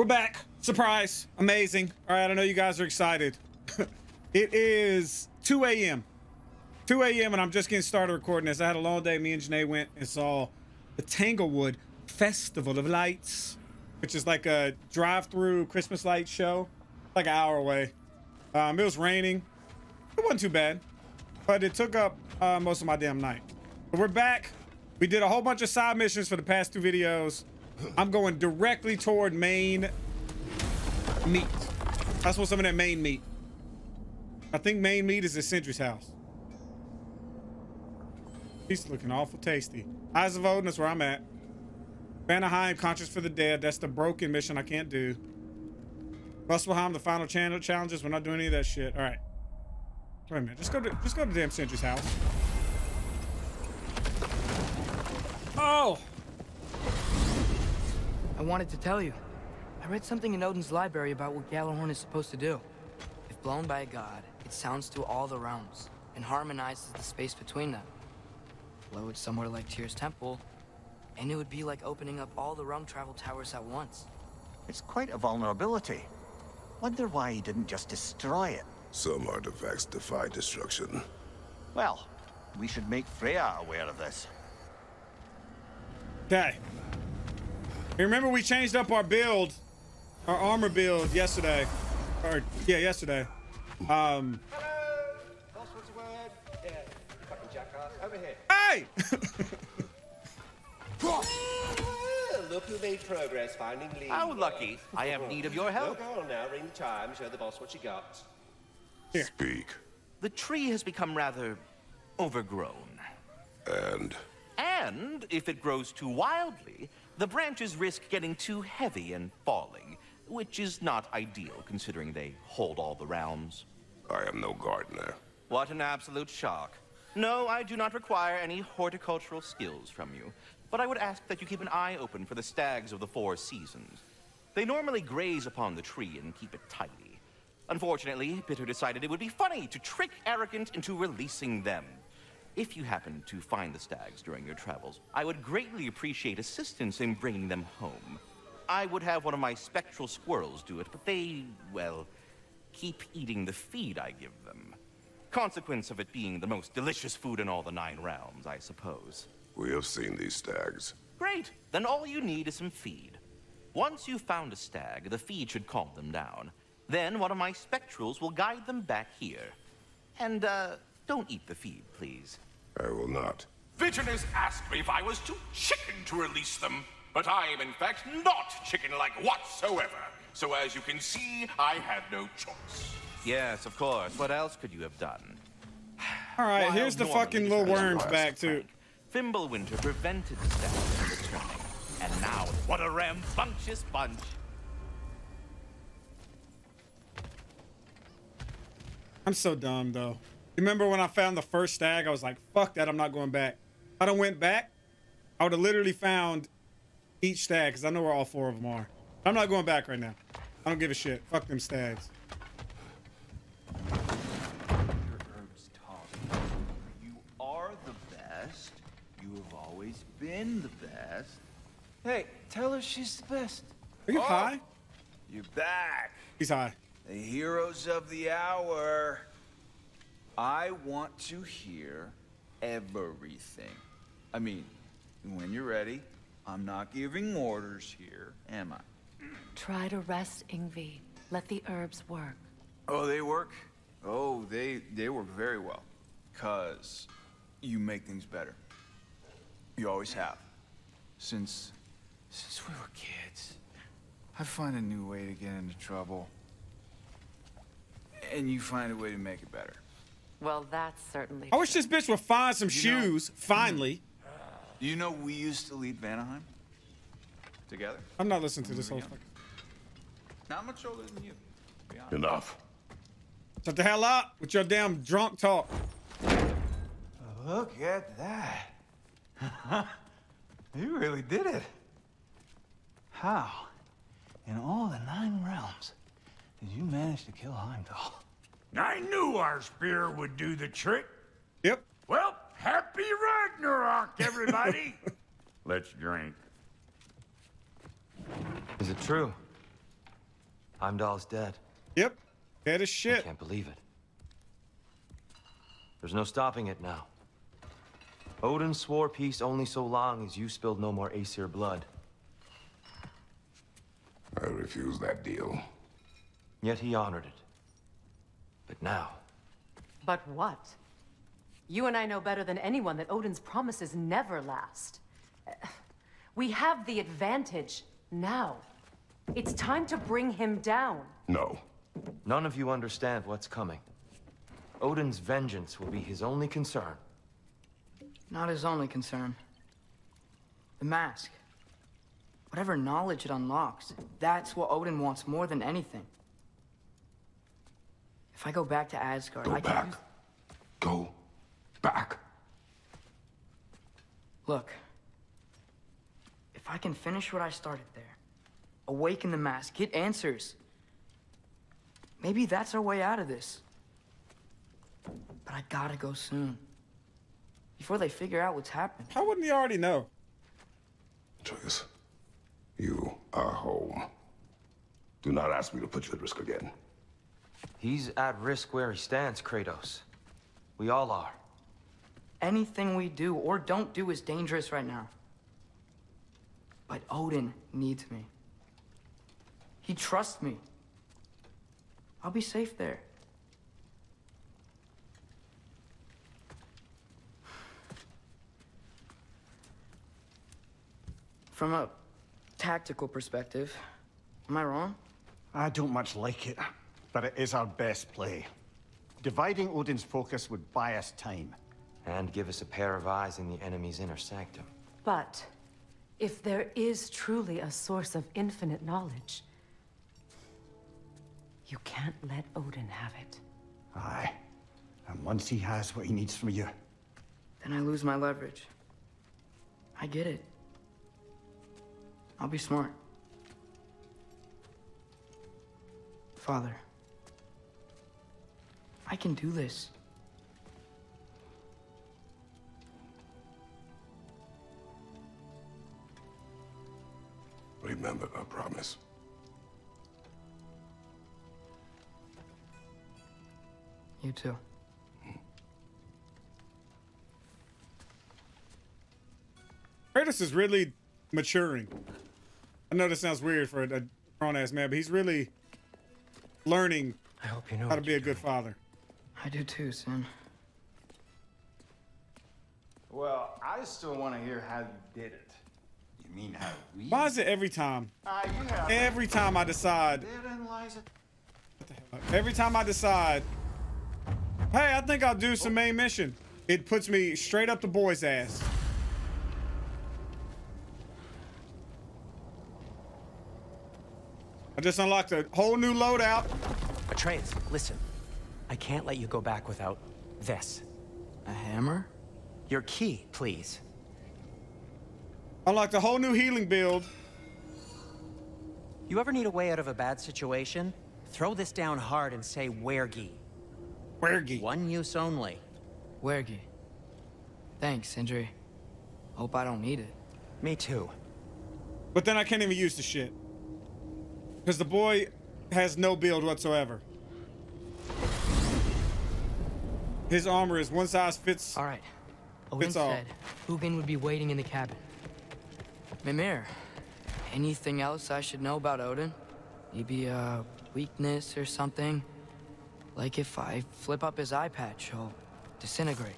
We're back. Surprise. Amazing. All right, I know you guys are excited. it is 2 a.m. 2 a.m. and I'm just getting started recording this. I had a long day. Me and Janae went and saw the Tanglewood Festival of Lights, which is like a drive-through Christmas light show, like an hour away. Um, it was raining. It wasn't too bad, but it took up uh, most of my damn night. But we're back. We did a whole bunch of side missions for the past two videos. I'm going directly toward main meat. That's what's some of that main meat. I think main meat is at Sindri's house. He's looking awful tasty. Eyes of Odin, that's where I'm at. Vanaheim, Conscience for the Dead. That's the broken mission I can't do. Muspelheim, the final channel challenges. We're not doing any of that shit. All right. Wait a minute. Just go to just go to damn Sindri's house. Oh! I wanted to tell you. I read something in Odin's library about what Gjallarhorn is supposed to do. If blown by a god, it sounds to all the realms and harmonizes the space between them. Blow it somewhere like Tyr's temple, and it would be like opening up all the realm travel towers at once. It's quite a vulnerability. Wonder why he didn't just destroy it. Some artifacts defy destruction. Well, we should make Freya aware of this. Okay. Remember we changed up our build, our armor build yesterday. Or yeah, yesterday. Um Hello! Boss wants a word? Yeah, fucking jackass. Over here. Hey! Look who made progress finding Lee. How lucky. I have need of your help. Go on now, ring the chime, show the boss what you got. Speak. The tree has become rather overgrown. And And if it grows too wildly, the branches risk getting too heavy and falling, which is not ideal considering they hold all the realms. I am no gardener. What an absolute shock. No, I do not require any horticultural skills from you, but I would ask that you keep an eye open for the stags of the four seasons. They normally graze upon the tree and keep it tidy. Unfortunately, Bitter decided it would be funny to trick Arrogant into releasing them. If you happen to find the stags during your travels, I would greatly appreciate assistance in bringing them home. I would have one of my spectral squirrels do it, but they, well, keep eating the feed I give them. Consequence of it being the most delicious food in all the nine realms, I suppose. We have seen these stags. Great, then all you need is some feed. Once you've found a stag, the feed should calm them down. Then one of my spectrals will guide them back here. And, uh, don't eat the feed, please. I will not. Vision has asked me if I was too chicken to release them, but I am in fact not chicken-like whatsoever. So as you can see, I had no choice. Yes, of course. What else could you have done? All right, While here's the fucking little worms back too. prank, Fimbulwinter prevented the stags from returning. And now, what a rambunctious bunch. I'm so dumb though. Remember when I found the first stag? I was like, fuck that, I'm not going back. If I don't went back, I would have literally found each stag because I know where all four of them are. I'm not going back right now. I don't give a shit. Fuck them stags. herbs talk. You are the best. You have always been the best. Hey, tell her she's the best. Are you Oh, high? You're back. He's high. The heroes of the hour. I want to hear everything. I mean, when you're ready, I'm not giving orders here, am I? Try to rest, Ingvi. Let the herbs work. Oh, they work? Oh, they they work very well. Cause you make things better. You always have. Since since we were kids. I find a new way to get into trouble. And you find a way to make it better. Well, that's certainly. I wish this bitch would find some You know- shoes, finally. Do you know we used to lead Vanaheim? Together? I'm not listening to this whole Yeah. fucking. Not much older than you. to be honest. Enough. Shut the hell up with your damn drunk talk. Look at that. you really did it. How, in all the nine realms, did you manage to kill Heimdall? I knew our spear would do the trick. Yep. Well, happy Ragnarok, everybody. Let's drink. Is it true? Heimdall's dead. Yep. Dead as I shit. can't believe it. There's no stopping it now. Odin swore peace only so long as you spilled no more Aesir blood. I refuse that deal. Yet he honored it. But now, But what? You and I know better than anyone that Odin's promises never last. We have the advantage now. It's time to bring him down. No. none of you understand what's coming. Odin's vengeance will be his only concern. Not his only concern. The mask. Whatever knowledge it unlocks, that's what Odin wants more than anything. If I go back to Asgard, Go I can back. use- Go back. Look. If I can finish what I started there, awaken the mask, get answers. Maybe that's our way out of this. But I gotta go soon. Before they figure out what's happened. How wouldn't he already know? Atreus, you are home. Do not ask me to put you at risk again. He's at risk where he stands, Kratos. We all are. Anything we do or don't do is dangerous right now. But Odin needs me. He trusts me. I'll be safe there. From a tactical perspective, am I wrong? I don't much like it, but it is our best play. Dividing Odin's focus would buy us time. And give us a pair of eyes in the enemy's inner sanctum. But if there is truly a source of infinite knowledge, you can't let Odin have it. Aye. And once he has what he needs from you, Then I lose my leverage. I get it. I'll be smart. Father, I can do this. Remember our promise. You too. Hmm. Kratos is really maturing. I know this sounds weird for a, a grown ass man, but he's really learning I hope you know how to be a you're good father. I do too, Sin. Well, I still want to hear how you did it. you mean how we... Why is it every time? Ah, you have Every time I decide, Therein lies a every time I decide, hey, I think I'll do some main mission, it puts me straight up the boy's ass. I just unlocked a whole new loadout. Atreus, listen. I can't let you go back without this. A hammer? Your key, please. Unlocked a whole new healing build. You ever need a way out of a bad situation? Throw this down hard and say Wergi. Wergi. One use only. Wergi. Thanks, Sindri. Hope I don't need it. Me too. But then I can't even use the shit. Because the boy has no build whatsoever. His armor is one size fits. All right. Odin It's all. said Hugin would be waiting in the cabin. Mimir, anything else I should know about Odin? Maybe a weakness or something? Like if I flip up his eye patch, he'll disintegrate.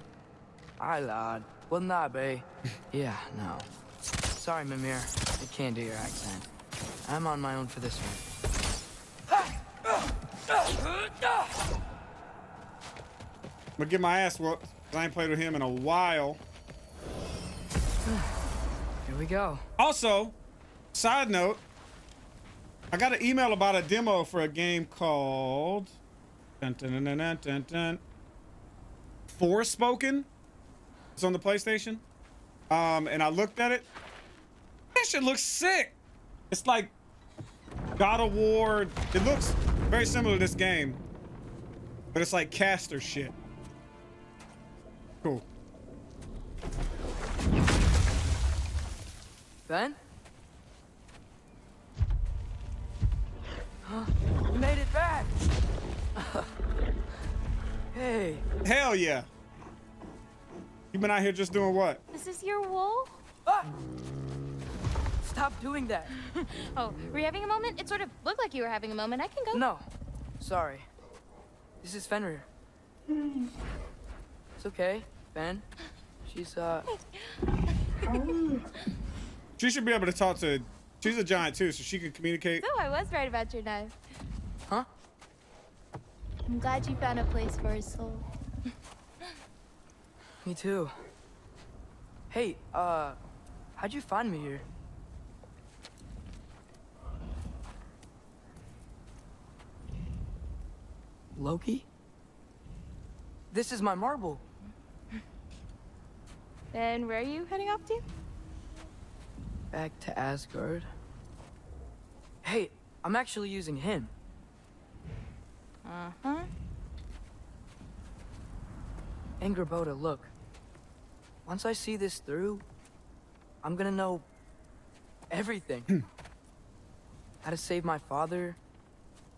Aye, lad. Wouldn't that be? yeah, no. Sorry, Mimir. I can't do your accent. I'm on my own for this one. I'm gonna get my ass whooped. I ain't played with him in a while. Here we go. Also, side note, I got an email about a demo for a game called dun, dun, dun, dun, dun, dun. Forspoken. It's on the PlayStation. Um, and I looked at it. That shit looks sick. It's like God of War. It looks very similar to this game, but it's like caster shit. Cool. Ben? Huh? Made it back! hey! Hell yeah! You been out here just doing what? Is this your wool? Ah! Stop doing that! oh, were you having a moment? It sort of looked like you were having a moment. I can go. No. Sorry. This is Fenrir. it's okay. Ben. She's, uh... She should be able to talk to. She's a giant too, so she can communicate. So I was right about your knife. Huh? I'm glad you found a place for his soul. Me too. Hey, uh, how'd you find me here? Loki? This is my marble. Then where are you heading off to? Back to Asgard. Hey, I'm actually using him. Uh-huh. Angrboda, look. Once I see this through, I'm gonna know everything. how to save my father,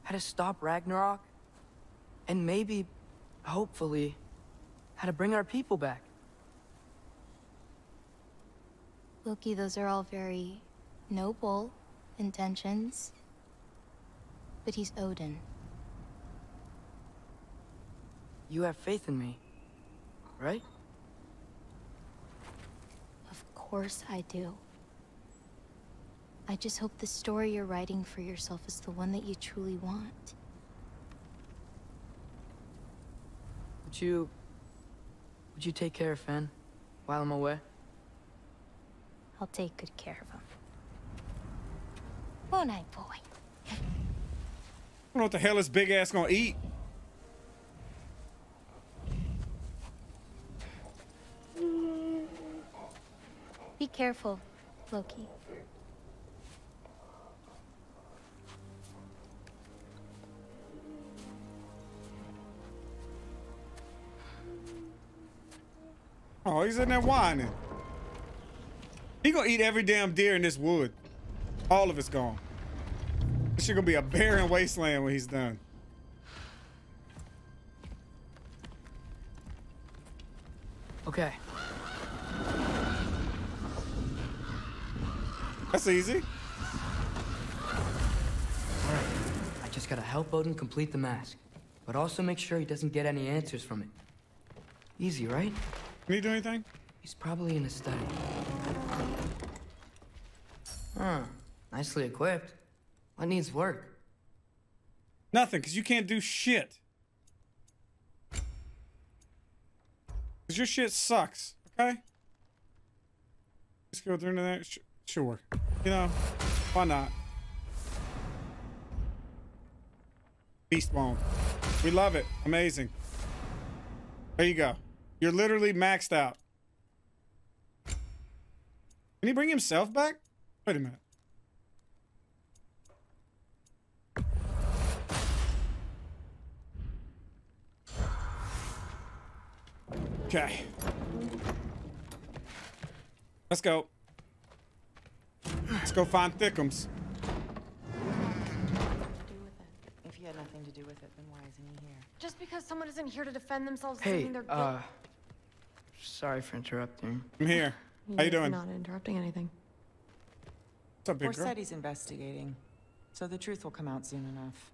how to stop Ragnarok, and maybe, hopefully, how to bring our people back. Loki, those are all very noble intentions. But he's Odin. You have faith in me, right? Of course I do. I just hope the story you're writing for yourself is the one that you truly want. Would you... Would you take care of Fen while I'm away? I'll take good care of him. Won't I, boy? I don't know what the hell this big ass gonna eat. Be careful, Loki. Oh, he's in there whining. He gonna eat every damn deer in this wood. All of it's gone. This shit gonna be a barren wasteland when he's done. Okay. That's easy. Alright. I just gotta help Odin complete the mask. But also make sure he doesn't get any answers from it. Easy, right? Can he do anything? He's probably in a study. Huh. Nicely equipped. What needs work? Nothing, because you can't do shit. Because your shit sucks, okay? Let's go through that. Sh sure. You know, why not? Beast bone. We love it. Amazing. There you go. You're literally maxed out. Can he bring himself back? Wait a minute. Okay. Let's go. Let's go find Thickums. If he had nothing to do with it, then why isn't he here? Just because someone isn't here to defend themselves doesn't Hey, mean they're guilty. uh... Sorry for interrupting. I'm here. How you You're doing? Not interrupting anything. What's up, big Or girl? said he's investigating, so the truth will come out soon enough.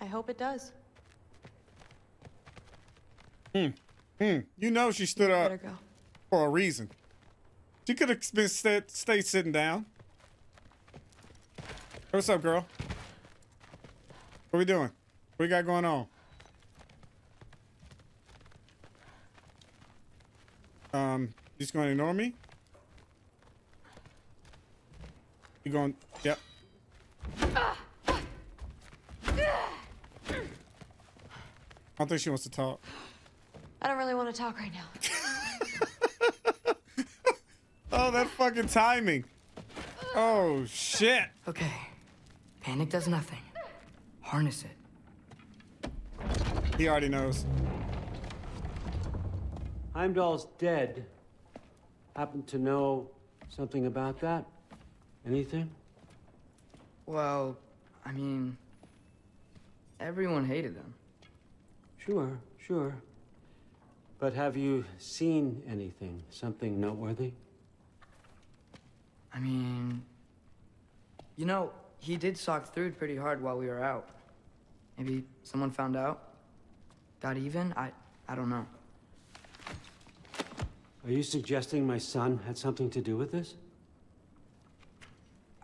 I hope it does. Hmm. Hmm. You know she stood up go. for a reason. She could have been sta stayed sitting down. Hey, what's up, girl? What are we doing? What we got going on? Um, you just gonna ignore me? You going? Yep. I don't think she wants to talk. I don't really want to talk right now. Oh, that fucking timing. Oh, shit. Okay. Panic does nothing. Harness it. He already knows. Heimdall's dead. Happen to know something about that? Anything? Well, I mean... Everyone hated them. Sure, sure. But have you seen anything? Something noteworthy? I mean, you know, he did sock through pretty hard while we were out. Maybe someone found out? Got even? I, I don't know. Are you suggesting my son had something to do with this?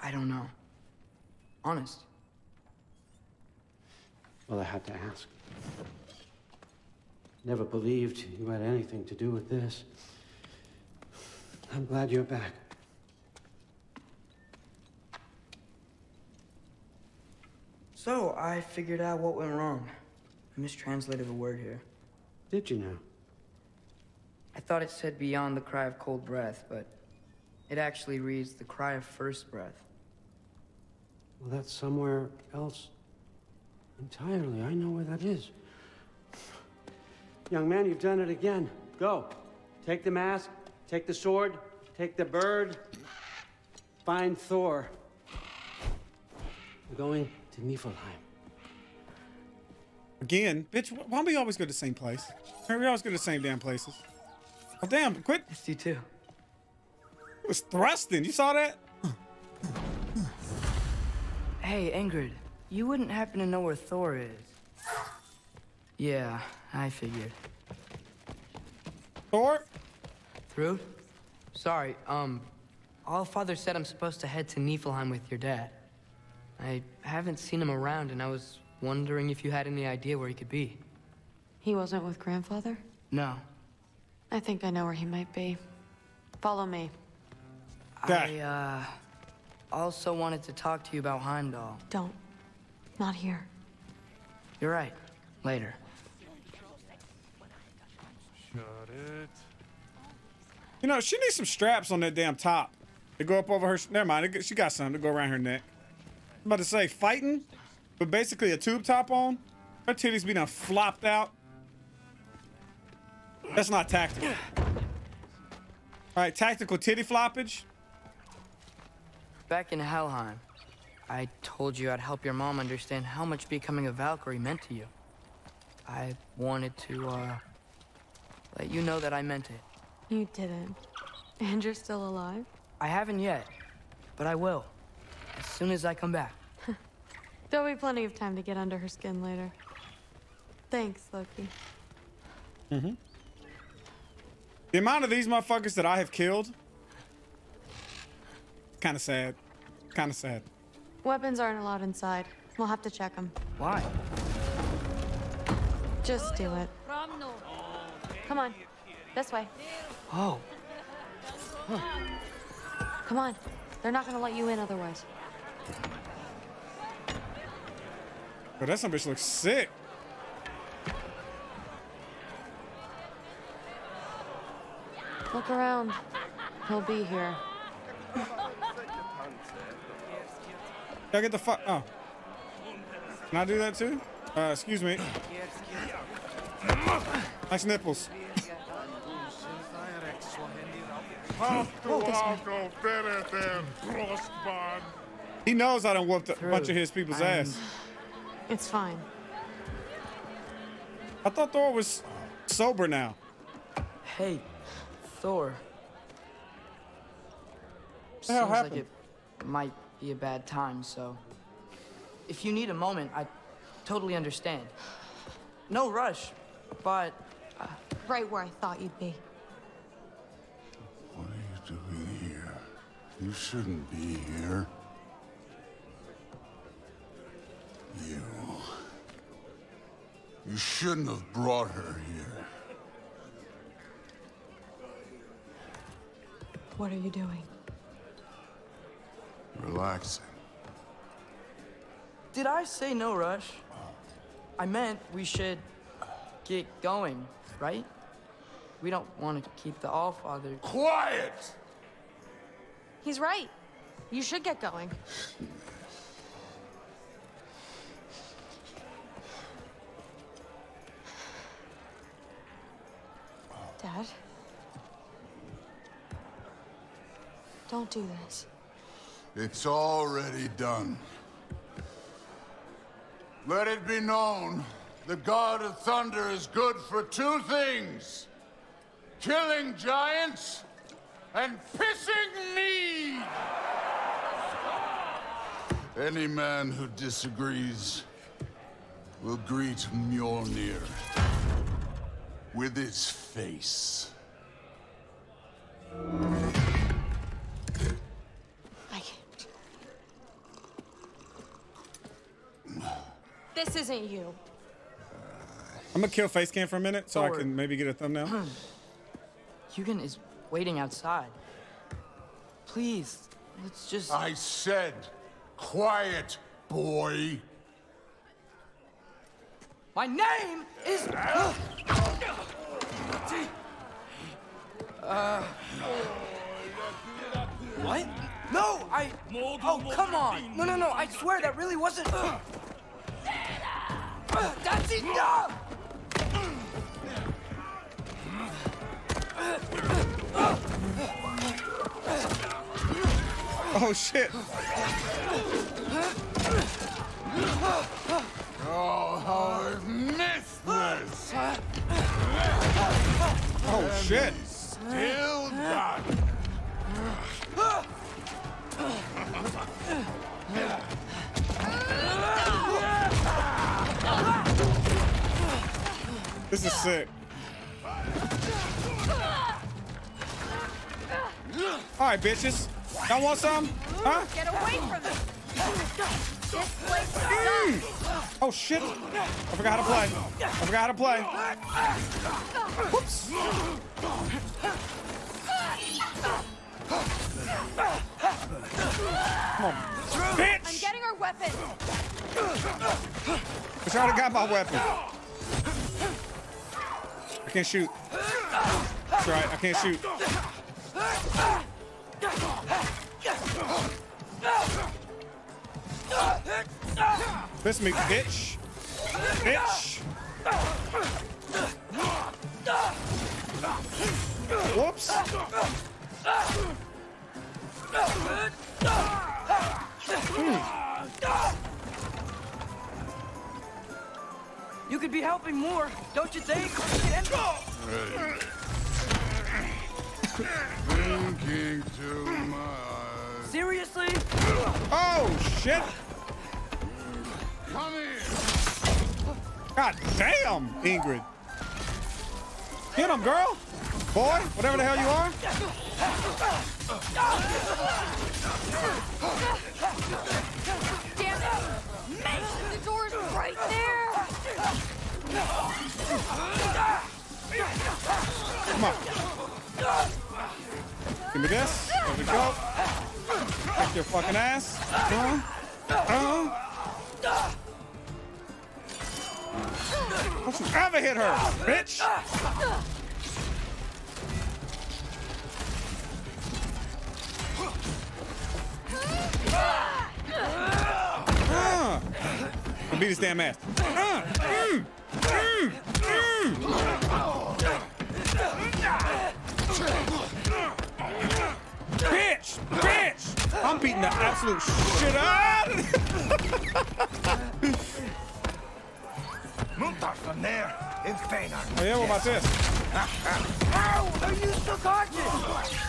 I don't know. Honest. Well, I had to ask. Never believed you had anything to do with this. I'm glad you're back. So, I figured out what went wrong. I mistranslated a word here. Did you know? I thought it said beyond the cry of cold breath, but it actually reads the cry of first breath. Well, that's somewhere else entirely. I know where that is. Young man, you've done it again. Go. Take the mask, take the sword, take the bird. Find Thor. We're going to Niflheim. Again, bitch, why don't we always go to the same place? Why we always go to the same damn places? Oh, damn, quit. It's you too. It was thrusting. You saw that? Hey, Ingrid, you wouldn't happen to know where Thor is? Yeah, I figured. Thor? Through? Sorry, um, all father said I'm supposed to head to Niflheim with your dad. I haven't seen him around, and I was wondering if you had any idea where he could be. He wasn't with grandfather? No. I think I know where he might be. Follow me. I, uh, also wanted to talk to you about Heimdall. Don't. Not here. You're right. Later. Shut it. You know, she needs some straps on that damn top. They go up over her. Never mind. She got some to go around her neck. I'm about to say fighting, but basically a tube top on. Her titties be done flopped out. That's not tactical. All right, tactical titty floppage. Back in Helheim, I told you I'd help your mom understand how much becoming a Valkyrie meant to you. I wanted to, uh, let you know that I meant it. You didn't. And you're still alive? I haven't yet, but I will. As soon as I come back. There'll be plenty of time to get under her skin later. Thanks, Loki. Mm-hmm. The amount of these motherfuckers that I have killed, kind of sad. Kind of sad. Weapons aren't allowed inside. We'll have to check them. Why? Just do it. Come on. This way. Oh. Come on. They're not gonna let you in otherwise. But that some bitch looks sick. Look around. He'll be here. I get the fuck? Oh. Can I do that too? Uh, excuse me. Nice nipples. He knows I don't whooped a bunch of his people's I'm- ass. It's fine. I thought Thor was sober now. Hey, Thor. The hell Seems like it might be a bad time, so if you need a moment, I totally understand. No rush, but uh, Right where I thought you'd be. What are you doing here? You shouldn't be here. You. You shouldn't have brought her here. What are you doing? Relaxing. did I say no rush? I meant we should get going, right? We don't want to keep the Allfather. Quiet! He's right. You should get going. Dad? Don't do this. It's already done. Let it be known the god of thunder is good for two things killing giants and pissing me. Any man who disagrees will greet Mjolnir with its face. This isn't you. I'm gonna kill face cam for a minute so I can maybe get a thumbnail. Hugin is waiting outside. Please, let's just. I said, quiet, boy. My name is. Uh. What? No, I. Oh, come on. No, no, no. I swear that really wasn't. That's enough! Oh shit! Oh, I've missed this! Oh shit! Still got This is sick. All right, bitches. Y'all want some? Huh? Get away from me! This place sucks! Hmm. Oh shit! I forgot how to play. I forgot how to play. Whoops. Come on, bitch! I'm getting our weapon! I already got my weapon. Can't shoot. That's right, I can't shoot. This me, bitch. Bitch. Whoops. Hmm. You could be helping more, don't you think? Thinking too much. Seriously? Oh shit! Come here. God damn, Ingrid. Hit him, girl. Boy, whatever the hell you are. Come on. Give me this. There we go. Kick your fucking ass. Uh, uh. Don't you ever hit her, bitch. Uh. Beat his damn ass. Uh, mm, mm, mm. Bitch! Bitch! I'm beating the absolute shit out of Muntarfner, Infenar. Oh yeah, what about this? Ow! Are you so conscious?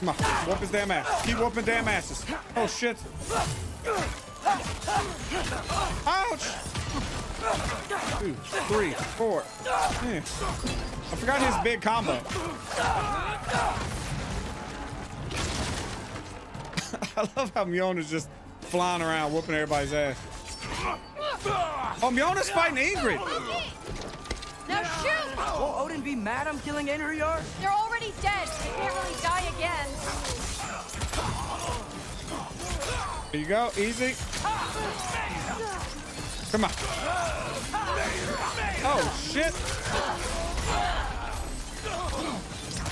Come on, whoop his damn ass. Keep whooping damn asses. Oh shit. Ouch! Two, three, four. Yeah. I forgot his big combo. I love how Mjona's just flying around whooping everybody's ass. Oh, Mjona's fighting Ingrid. Now shoot! Will Odin be mad I'm killing Einherjar? They're already dead. They can't really die again. There you go, easy. Ah! Come on. Oh, shit.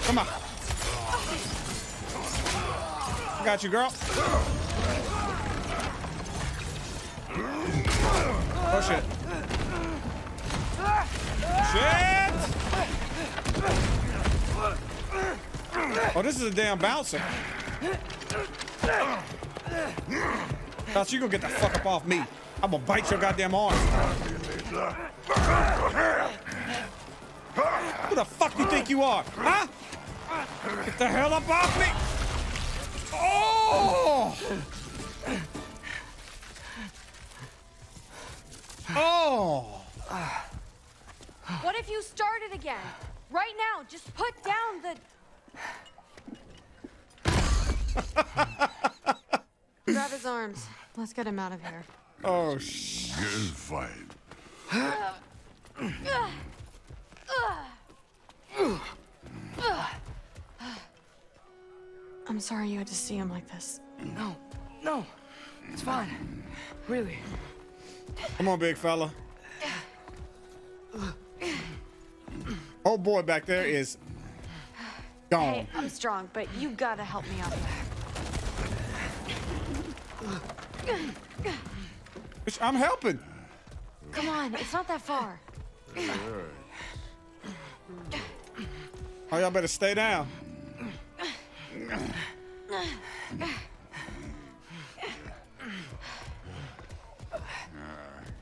Come on. I got you, girl. Oh, shit. Shit! Oh, this is a damn bouncer. Thought you gonna get the fuck up off me. I'm gonna bite your goddamn arm. Who the fuck do you think you are? Huh? Get the hell up off me! Oh! Oh! What if you started again? Right now, just put down the... Grab his arms. Let's get him out of here. Oh, shit. Good fight. I'm sorry you had to see him like this. No, no. It's fine. Really. Come on, big fella. Oh boy back there is gone. Hey, I'm strong, but you gotta help me out here. Bitch, I'm helping. Come on, it's not that far. Oh, y'all better stay down.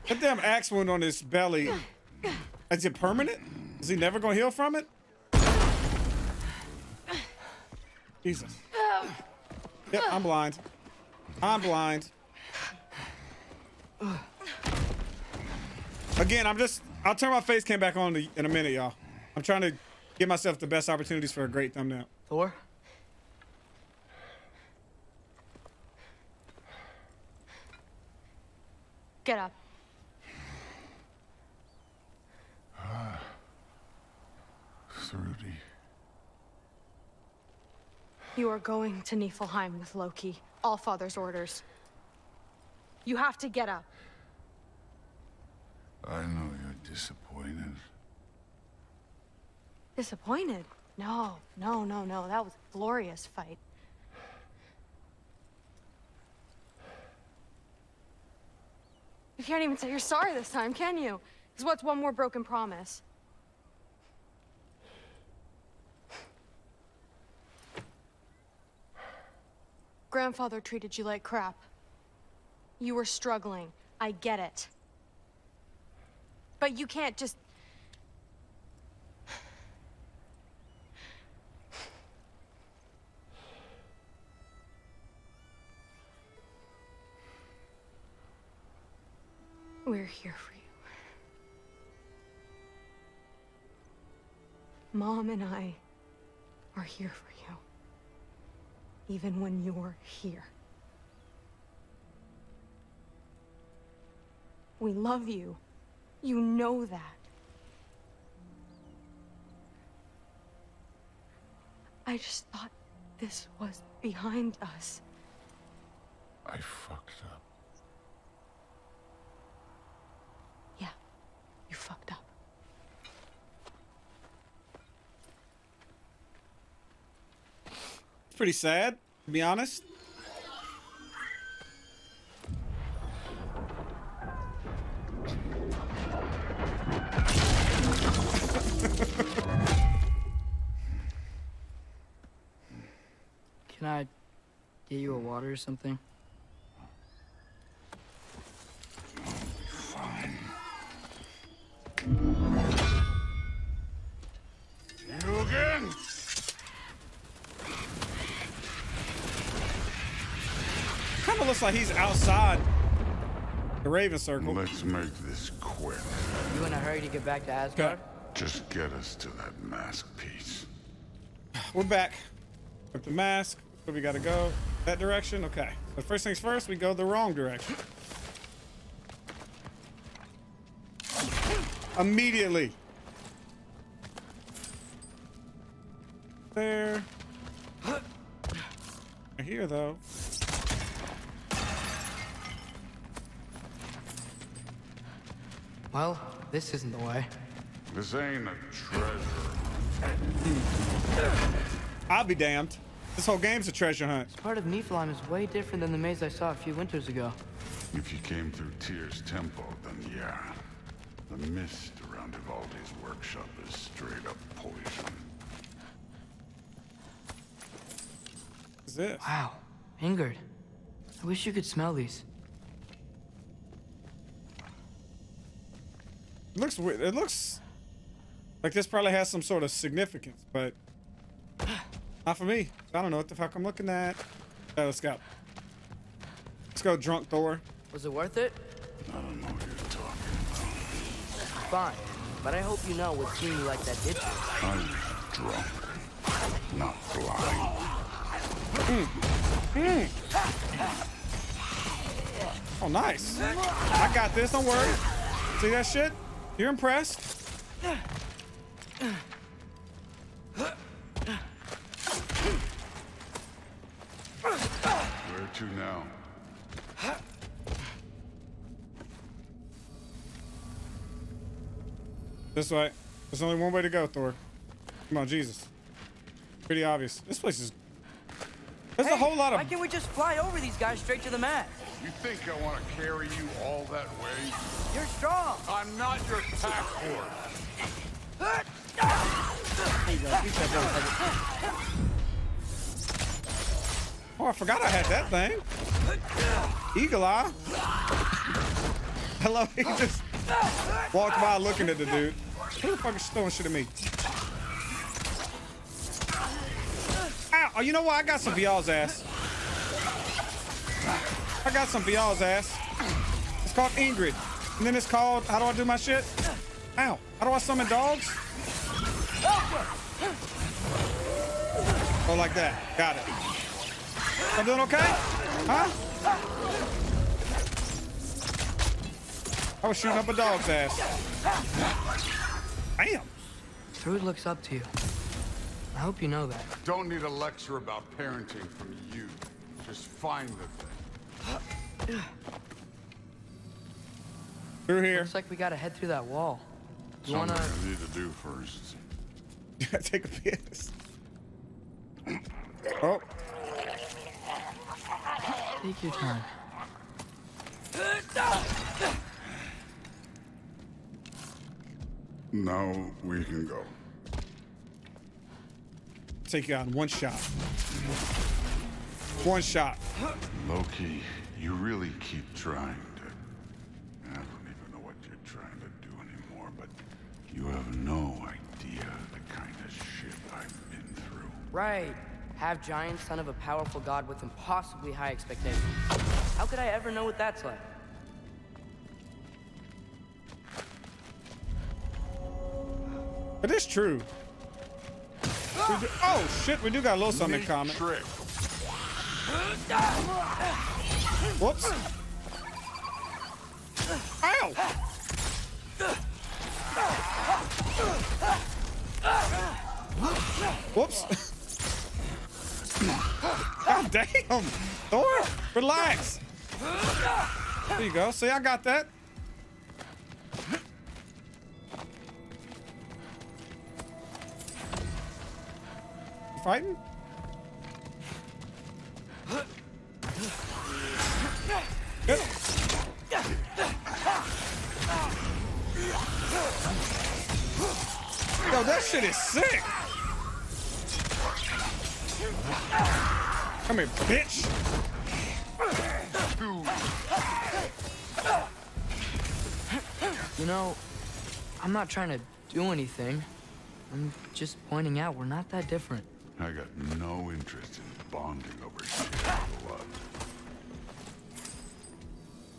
That damn axe wound on his belly. Is it permanent? Is he never gonna heal from it? Jesus. Yep, I'm blind. I'm blind. Again, I'm just. I'll turn my face cam back on in a minute, y'all. I'm trying to give myself the best opportunities for a great thumbnail. Thor? Get up. Ah. Thrudy. You are going to Niflheim with Loki. All Father's orders. You have to get up. I know you're disappointed. Disappointed? No, no, no, no. That was a glorious fight. You can't even say you're sorry this time, can you? Because what's one more broken promise? Grandfather treated you like crap. You were struggling. I get it. But you can't just... We're here for you. Mom and I are here for you. Even when you're here. We love you. You know that. I just thought this was behind us. I fucked up. Yeah, you fucked up. It's pretty sad, to be honest. I get you a hmm. water or something? You again? Kind of looks like he's outside the Raven Circle. Let's make this quick. You in a hurry to get back to Asgard? Just get us to that mask piece. We're back. With the mask. Where we gotta go? That direction? Okay. So first things first, we go the wrong direction. Immediately. There. Here though. Well, this isn't the way. This ain't a treasure. I'll be damned. This whole game's a treasure hunt. This part of Niflheim is way different than the maze I saw a few winters ago. If you came through Tyr's temple, then yeah. The mist around Ivaldi's workshop is straight up poison. What's this? Wow. Ingrid. I wish you could smell these. It looks weird. It looks like this probably has some sort of significance, but not for me. I don't know what the fuck I'm looking at. Yeah, let's go. Let's go, drunk Thor. Was it worth it? I don't know what you're talking Fine. But I hope you know what seeing you like that did to us. I'm drunk, not blind. Mm. Mm. Oh, nice. I got this. Don't worry. See that shit? You're impressed? This way. There's only one way to go, Thor. Come on, Jesus. Pretty obvious. This place is. There's a whole lot of. Why can't we just fly over these guys straight to the mat? You think I want to carry you all that way? You're strong. I'm not your pack horse. There you go. You said that was Oh, I forgot I had that thing. Eagle Eye. Hello, he just walked by looking at the dude. Who the fuck is throwing shit at me? Ow! Oh, you know what? I got some y'all's ass. I got some y'all's ass. It's called Ingrid. And then it's called, how do I do my shit? Ow. How do I summon dogs? Oh, like that. Got it. I'm doing okay? Huh? I was shooting up a dog's ass. Damn. Thrud looks up to you. I hope you know that. Don't need a lecture about parenting from you. Just find the thing. Through here. Looks like we gotta head through that wall. You Something wanna? I need to do first. You gotta take a piss. Oh, Take your time. Now we can go. take you out in one shot. One shot. Loki, you really keep trying to. I don't even know what you're trying to do anymore, but you have no idea the kind of shit I've been through. Right. Have giant, son of a powerful god with impossibly high expectations. How could I ever know what that's like? It is true. Do- oh shit, we do got a little something in common. Trick. Whoops. Ow! Whoops. God damn. Thor, relax. There you go. See, I got that. Fighting? Yo, that shit is sick. Come here, bitch. You know, I'm not trying to do anything. I'm just pointing out we're not that different. I got no interest in bonding over shit blood.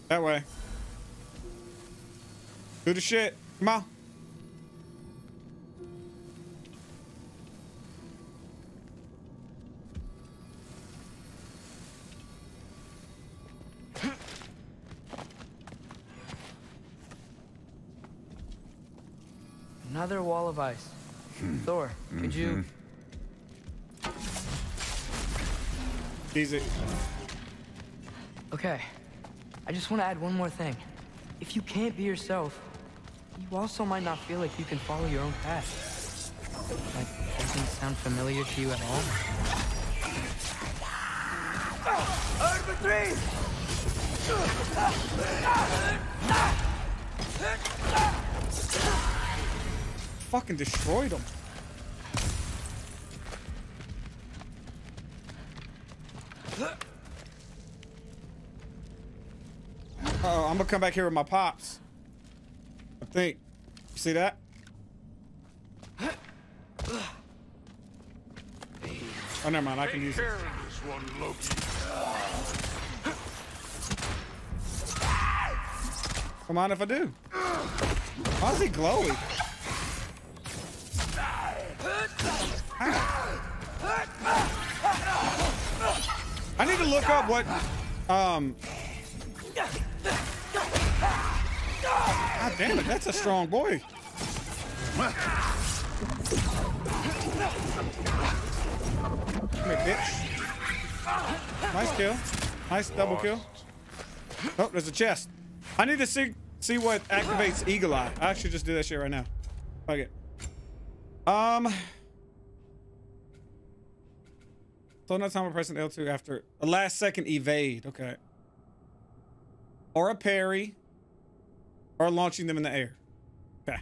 That way. Do the shit. Come on. Another wall of ice. Thor, could you? Mm-hmm. Easy. Okay. I just want to add one more thing. If you can't be yourself, you also might not feel like you can follow your own path. Like, doesn't sound familiar to you at all? Over three! Fucking destroyed him. I'm gonna come back here with my pops. I think. See that? Oh, never mind. I can use it. One. Come on if I do. Why is he glowy? I need to look up what, um... God damn it, that's a strong boy. Come here, bitch. Nice kill. Nice double kill. Oh, there's a chest. I need to see see what activates Eagle Eye. I should just do that shit right now. Fuck it. Um. So no time of pressing L2 after a last second evade. Okay. Or a parry. Or launching them in the air. Okay.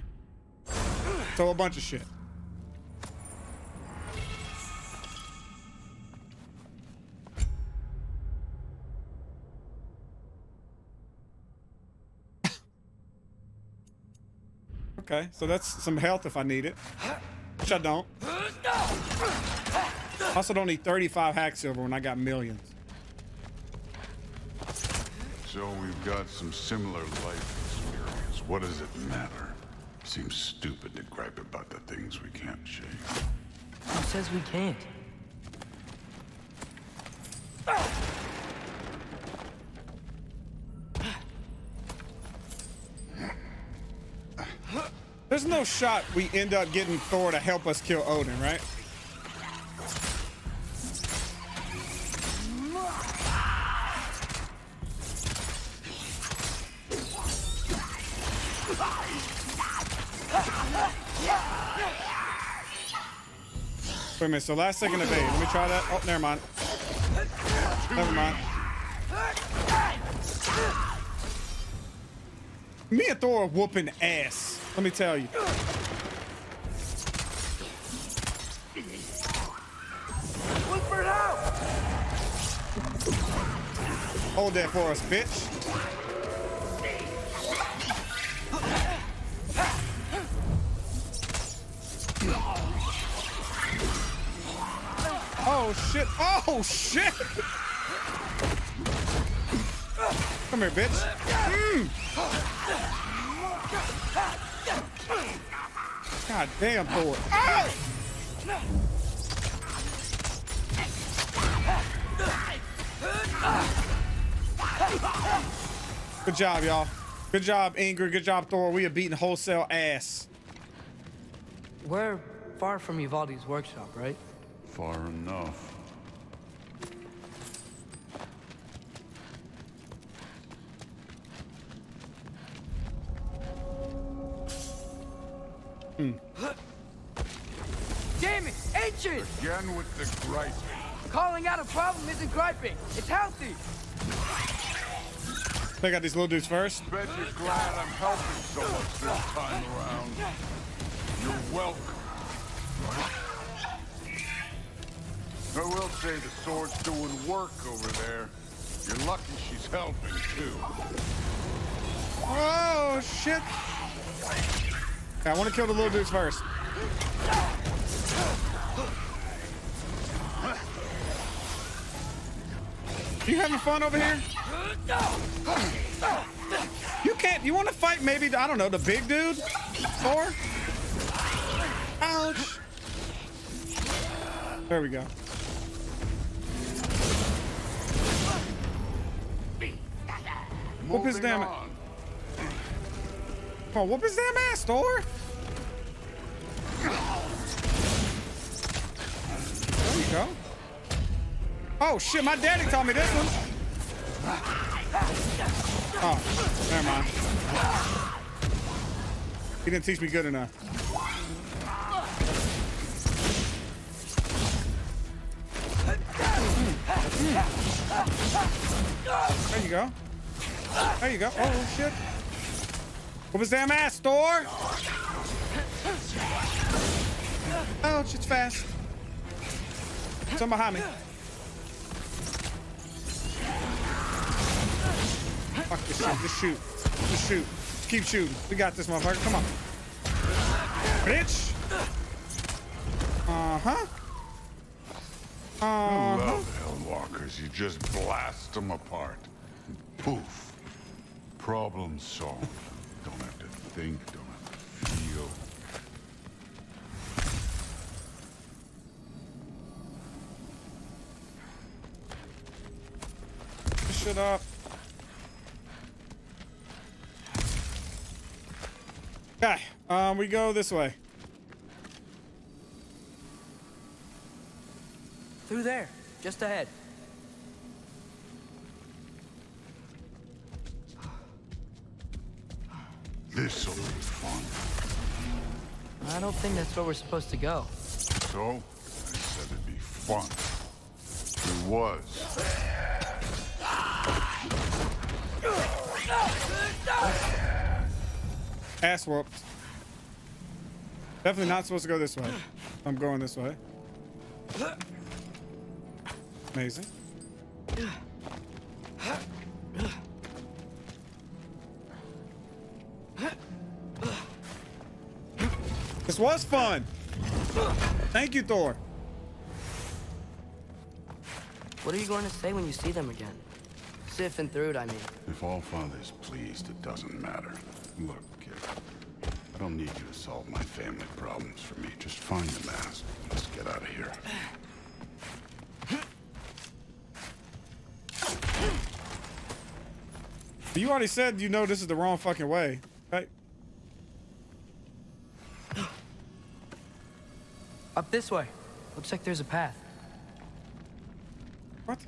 So a bunch of shit. Okay, so that's some health if I need it. Which I don't. Also don't need 35 hacksilver when I got millions. So we've got some similar life. What does it matter? Seems stupid to gripe about the things we can't change. Who says we can't? There's no shot we end up getting Thor to help us kill Odin, right? A minute, so last second evade. Let me try that. Oh, never mind. Never mind. Me and Thor are whooping ass. Let me tell you. Look for it! Hold that for us, bitch. Oh shit! Oh shit! Come here, bitch. Mm. God damn, Thor. Good job, y'all. Good job, Ingrid. Good job, Thor. We are beating wholesale ass. We're far from Uvaldi's workshop, right? Far enough. Hmm. Damn it! Ancient! Again with the griping. Calling out a problem isn't griping. It's healthy. They got these little dudes first. Bet you're glad I'm helping so much this time around. You're welcome. I will say the sword's doing work over there. You're lucky she's helping, too. Oh, shit. I want to kill the little dudes first. You having fun over here? You can't. You want to fight maybe, I don't know, the big dude? Or? Ouch. There we go. Whoop his damn it. Oh, whoop his damn ass, Thor. There you go. Oh shit, my daddy taught me this one. Oh, never mind. He didn't teach me good enough. Hmm. Hmm. There you go. There you go. Oh shit. Whoop his damn ass, Thor! Oh, shit's fast. Some behind me. Fuck this shit. Just shoot. Just shoot. Just keep shooting. We got this motherfucker. Come on. Bitch. Uh-huh. Uh-huh. love Hellwalkers. You just blast them apart. Poof. Problem solved. Don't have to think, don't have to feel. Shut up. Okay, um, we go this way. Through there, just ahead. This'll be fun. I don't think that's where we're supposed to go. So, I said it'd be fun. It was. Ass whooped. Definitely not supposed to go this way. I'm going this way. Amazing. This was fun. Thank you, Thor. What are you going to say when you see them again? Sif and Thrud, I mean. If all father's pleased, it doesn't matter. Look, kid. I don't need you to solve my family problems for me. Just find the mask. Let's get out of here. You already said you know this is the wrong fucking way, right? Up this way. Looks like there's a path. What?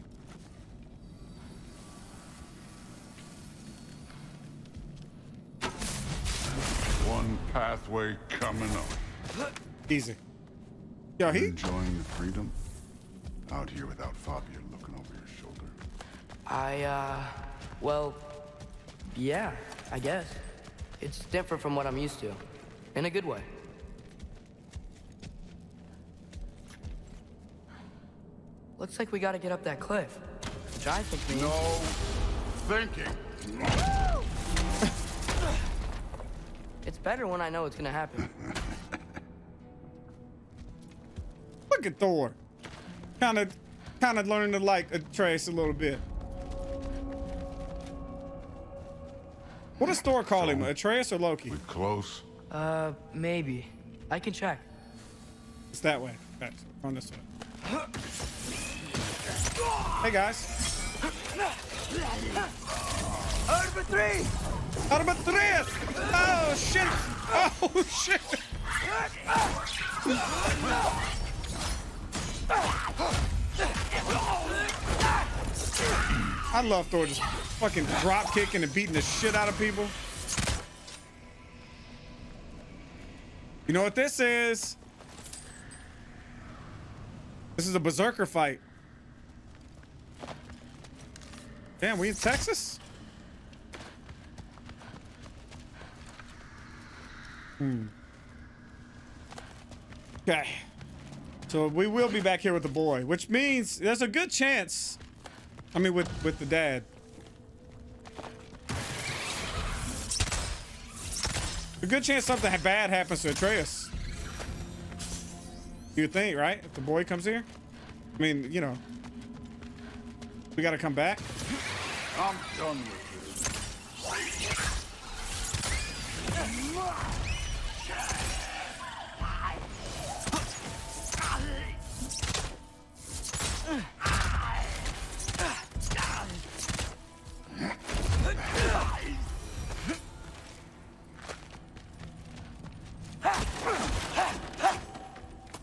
One pathway coming up. Easy. Yeah, he enjoying the freedom out here without Fabio looking over your shoulder. I, uh, well, yeah, I guess. It's different from what I'm used to. In a good way. Looks like we gotta get up that cliff. Which I think means... No thinking. It's better when I know it's gonna happen. Look at Thor. Kind of, kind of learning to like Atreus a little bit. What does Thor call him? Atreus or Loki? We Close. Uh, maybe. I can check. It's that way. Okay, on this way. Hey guys. Number three! Number three! Oh shit! Oh shit! I love Thor just fucking drop kicking and beating the shit out of people. You know what this is? This is a berserker fight. Damn, we in Texas? Hmm. Okay. So we will be back here with the boy, which means there's a good chance. I mean, with with the dad. A good chance something bad happens to Atreus. You think, right? If the boy comes here? I mean, you know. We gotta come back. I'm done with this.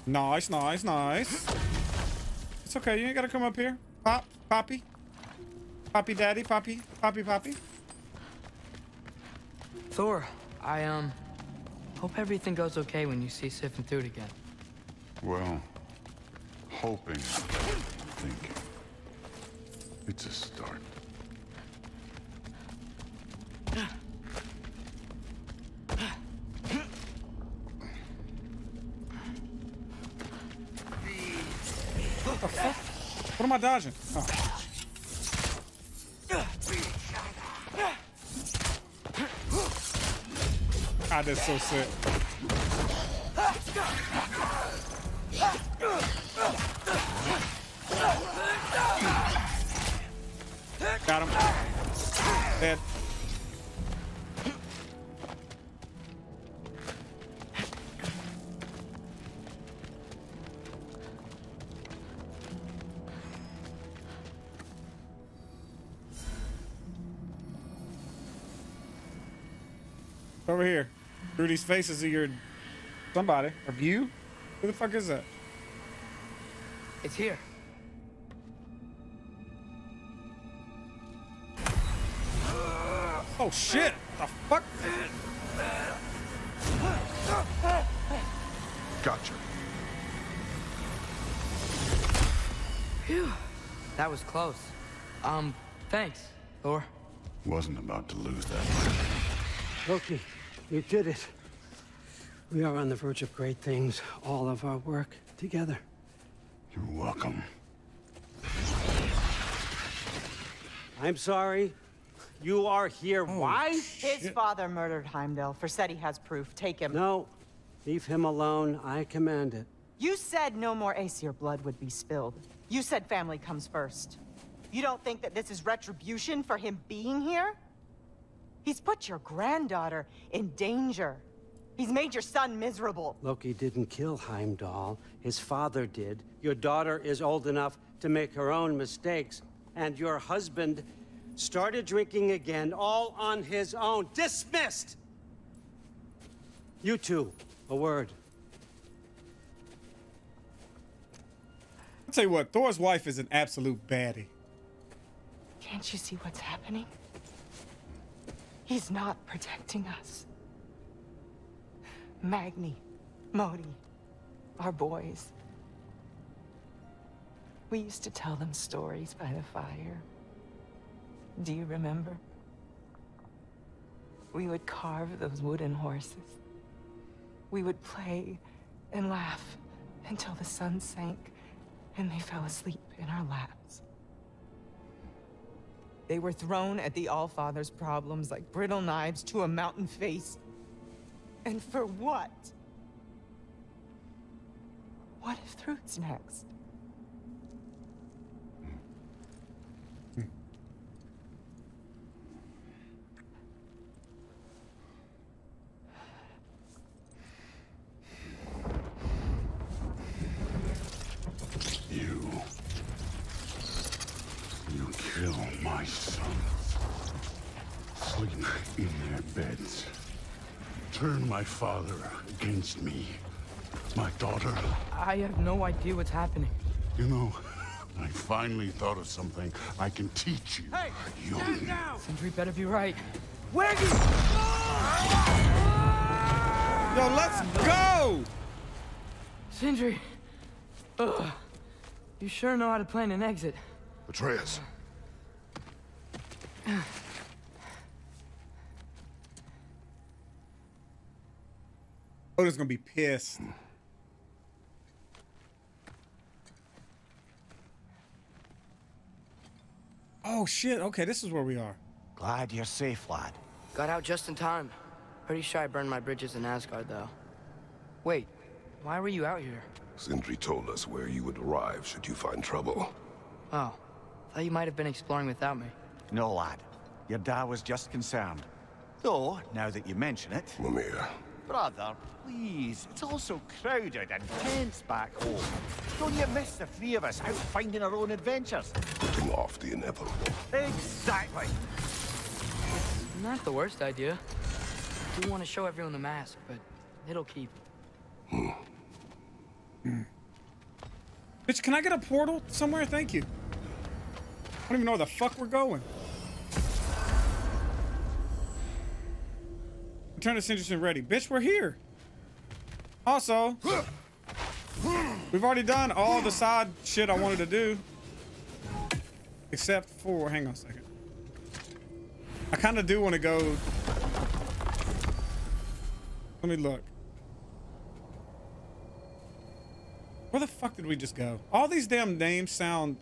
Nice, nice, nice. It's okay. You ain't gotta come up here. Pop, Poppy. Poppy daddy, Poppy, Poppy, Poppy. Thor, I, um, hope everything goes okay when you see Sif and Thrud again. Well, hoping, thinking. It's a start. What am I dodging? Oh. God, that's so sick. Got him. Dead. Rudy's faces of your somebody. Of you? Who the fuck is that? It's here. Oh shit! The fuck? Gotcha. Phew. That was close. Um, thanks, Thor. Wasn't about to lose that much. Loki, you did it. We are on the verge of great things. All of our work together. You're welcome. I'm sorry. You are here. Oh, Why? His father murdered Heimdall. Forsetti has proof. Take him. No. Leave him alone. I command it. You said no more Aesir blood would be spilled. You said family comes first. You don't think that this is retribution for him being here? He's put your granddaughter in danger. He's made your son miserable. Loki didn't kill Heimdall. His father did. Your daughter is old enough to make her own mistakes. And your husband started drinking again, all on his own. Dismissed! You two, a word. I'll tell you what, Thor's wife is an absolute baddie. Can't you see what's happening? He's not protecting us. Magni, Modi, our boys. We used to tell them stories by the fire. Do you remember? We would carve those wooden horses. We would play and laugh until the sun sank and they fell asleep in our laps. They were thrown at the Allfather's problems like brittle knives to a mountain face. And for what? What if Thrud's next? You. You kill my sons. Sleep in their beds. Turn my father against me. My daughter. I have no idea what's happening. You know, I finally thought of something I can teach you. Hey, young. stand down! Sindri better be right. Where are you? Yo, let's go! Sindri. Ugh. You sure know how to plan an exit. Atreus. Oh, Odin's gonna be pissed. Oh shit, okay, this is where we are. Glad you're safe, lad. Got out just in time. Pretty sure I burned my bridges in Asgard, though. Wait, why were you out here? Sindri told us where you would arrive should you find trouble. Oh, thought you might have been exploring without me. No, lad. Your dad was just concerned. Though, now that you mention it... Mimir. Brother, please. It's all so crowded and tense back home. Don't you miss the three of us out finding our own adventures? Putting off the inevitable. Exactly. Not the worst idea. I do want to show everyone the mask, but it'll keep. Hmm. Bitch, can I get a portal somewhere? Thank you. I don't even know where the fuck we're going. Return to Sanderson ready. Bitch, we're here. Also, we've already done all the side shit I wanted to do. Except for, hang on a second. I kind of do want to go. Let me look. Where the fuck did we just go? All these damn names sound.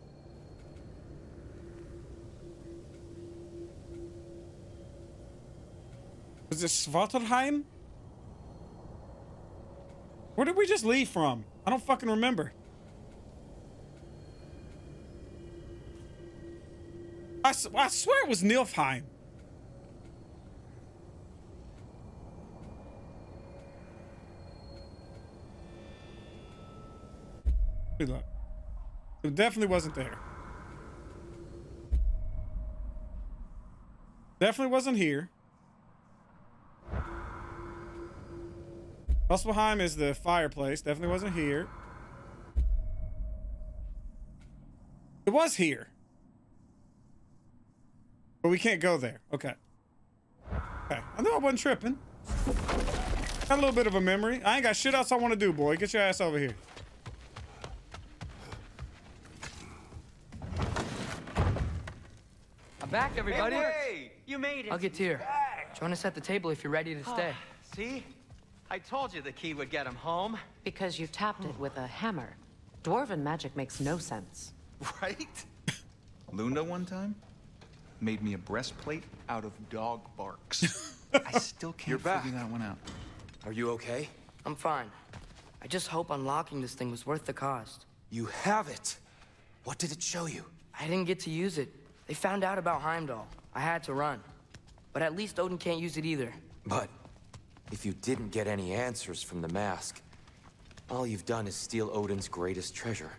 Was it Svartalfheim? Where did we just leave from? I don't fucking remember. I swear it was Niflheim. Good luck. It definitely wasn't there. Definitely wasn't here. Muspelheim is the fireplace. Definitely wasn't here. It was here. But we can't go there. Okay. Okay. I know I wasn't tripping. Got a little bit of a memory. I ain't got shit else I want to do, boy. Get your ass over here. I'm back, everybody. Hey, you made it. I'll get to you. Join us at the table if you're ready to stay. Ah, see? I told you the key would get him home. Because you tapped it with a hammer. Dwarven magic makes no sense. Right? Lunda one time made me a breastplate out of dog barks. I still can't You're back. figure that one out. Are you okay? I'm fine. I just hope unlocking this thing was worth the cost. You have it. What did it show you? I didn't get to use it. They found out about Heimdall. I had to run. But at least Odin can't use it either. But if you didn't get any answers from the mask, all you've done is steal Odin's greatest treasure.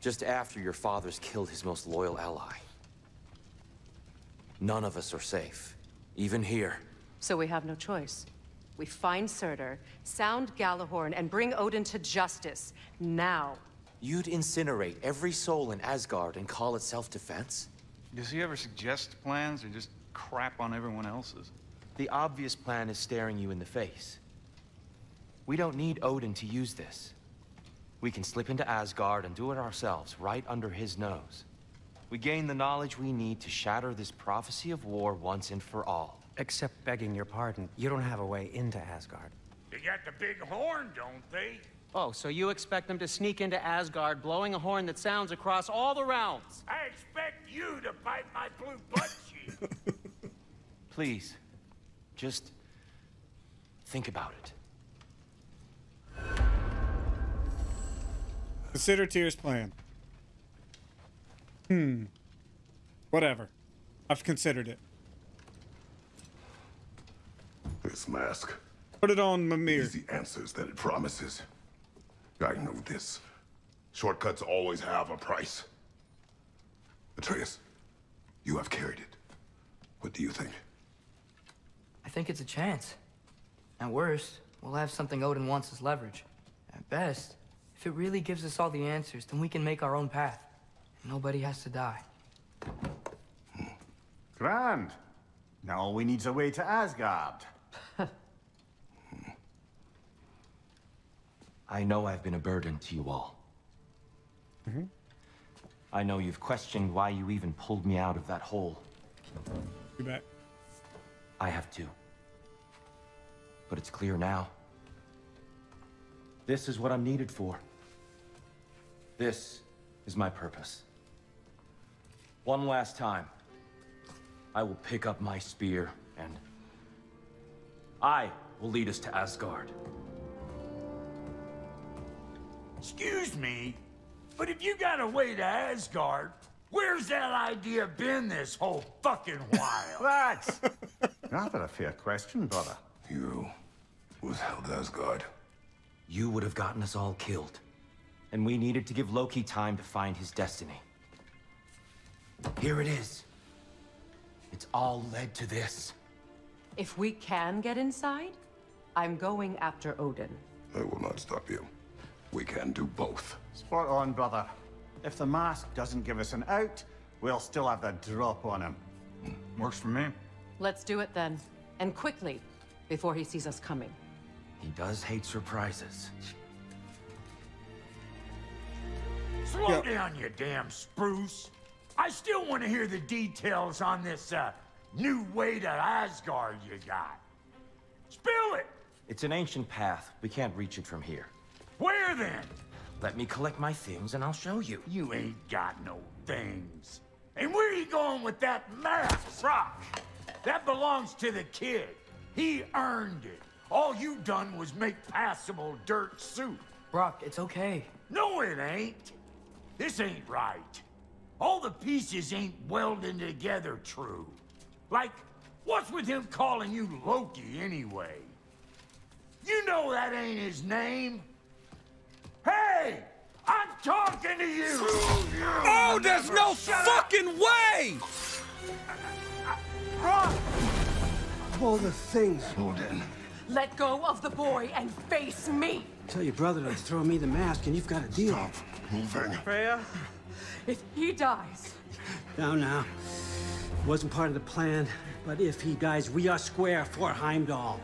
Just after your father's killed his most loyal ally. None of us are safe. Even here. So we have no choice. We find Surtur, sound Gjallarhorn, and bring Odin to justice. Now. You'd incinerate every soul in Asgard and call it self-defense? Does he ever suggest plans or just crap on everyone else's? The obvious plan is staring you in the face. We don't need Odin to use this. We can slip into Asgard and do it ourselves, right under his nose. We gain the knowledge we need to shatter this prophecy of war once and for all. Except begging your pardon, you don't have a way into Asgard. They got the big horn, don't they? Oh, so you expect them to sneak into Asgard blowing a horn that sounds across all the realms? I expect you to bite my blue butt cheek. Please, just think about it. Consider Tyr's plan. Hmm. Whatever. I've considered it. This mask. Put it on Mimir. Easy answers that it promises. I know this. Shortcuts always have a price. Atreus, you have carried it. What do you think? I think it's a chance. At worst, we'll have something Odin wants as leverage. At best, if it really gives us all the answers, then we can make our own path. And nobody has to die. Grand. Now all we need's a way to Asgard. I know I've been a burden to you all. Mm-hmm. I know you've questioned why you even pulled me out of that hole. You bet. I have too. But it's clear now. This is what I'm needed for. This is my purpose. One last time, I will pick up my spear and I will lead us to Asgard. Excuse me, but if you got a way to Asgard, where's that idea been this whole fucking while? That's rather a fair question, brother. You withheld Asgard. You would have gotten us all killed. And we needed to give Loki time to find his destiny. Here it is. It's all led to this. If we can get inside, I'm going after Odin. I will not stop you. We can do both. Spot on, brother. If the mask doesn't give us an out, we'll still have the drop on him. Hmm. Works for me. Let's do it then. And quickly, before he sees us coming. He does hate surprises. Slow Yeah. down, you damn spruce. I still want to hear the details on this, uh, new way to Asgard you got. Spill it! It's an ancient path. We can't reach it from here. Where then? Let me collect my things and I'll show you. You ain't got no things. And where are you going with that mask, Brok? That belongs to the kid. He earned it. All you done was make passable dirt soup. Brok, it's okay. No, it ain't. This ain't right. All the pieces ain't welding together true. Like, what's with him calling you Loki anyway? You know that ain't his name. Hey! I'm talking to you! Oh, there's no fucking way! Of all the things. Odin. Let go of the boy and face me! Tell your brother to throw me the mask and you've got a deal. Stop moving. Freya, if he dies, Now, now. Wasn't part of the plan, but if he dies, we are square for Heimdall.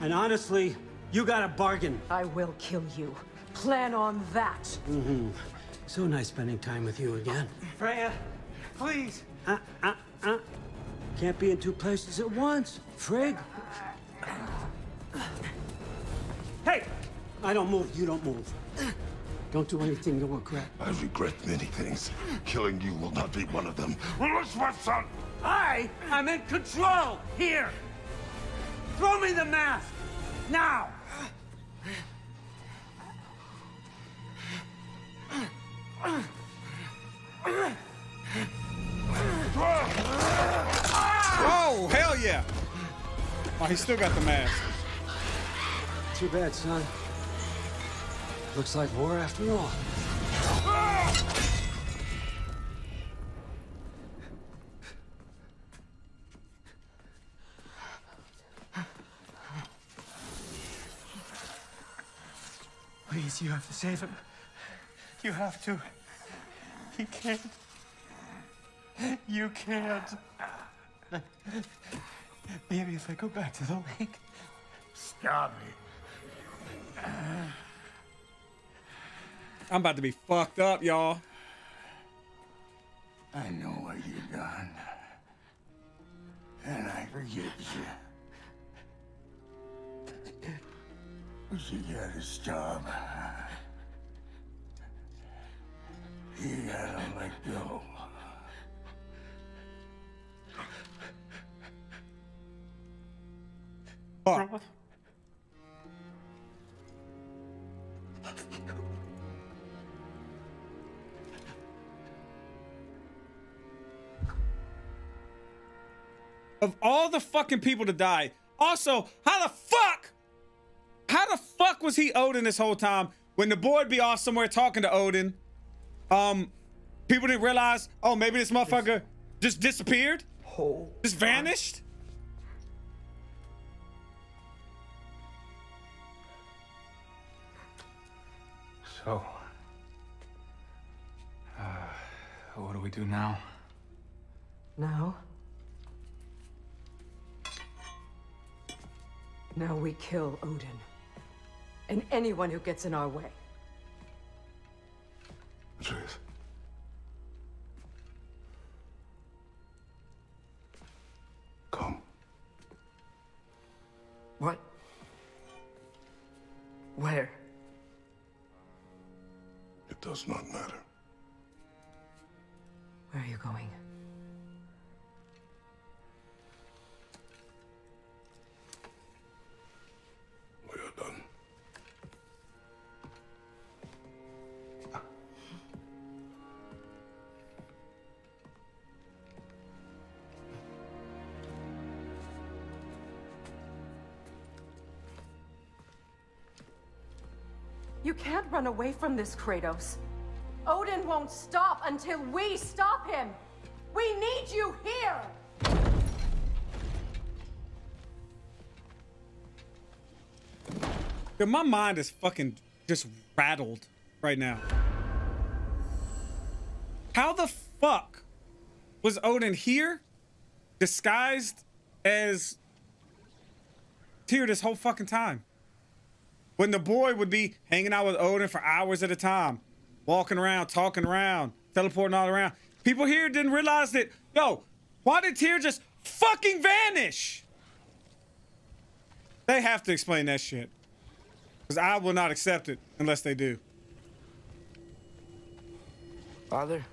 And honestly, you got a bargain. I will kill you. Plan on that. Mm-hmm. So nice spending time with you again. Freya, please. Uh, uh, uh. Can't be in two places at once. Frig. Hey! I don't move, you don't move. Don't do anything you'll regret. I regret many things. Killing you will not be one of them. Release my son! I am in control here. Throw me the mask now. Oh, he still got the mask. Too bad, son. Looks like war after all. Please, you have to save him. You have to. He can't. You can't. Maybe if I go back to the lake. Stop it. I'm about to be fucked up, y'all. I know what you've done. And I forgive you. But you gotta stop. You gotta let go. Fuck. Of all the fucking people to die, also, how the fuck? How the fuck was he Odin this whole time when the boy would be off somewhere talking to Odin? Um, people didn't realize, oh, maybe this motherfucker just disappeared? Oh, Just vanished? So, uh, what do we do now? Now? Now we kill Odin. And anyone who gets in our way. Atreus. Come. What? Where? It does not matter. Where are you going? Run away from this, Kratos. Odin won't stop until we stop him. We need you here. Dude, my mind is fucking just rattled right now. How the fuck was Odin here, disguised as Tyr this whole fucking time? When the boy would be hanging out with Odin for hours at a time, walking around, talking around, teleporting all around. People here didn't realize that, yo, why did Tyr just fucking vanish? They have to explain that shit. Because I will not accept it unless they do. Father,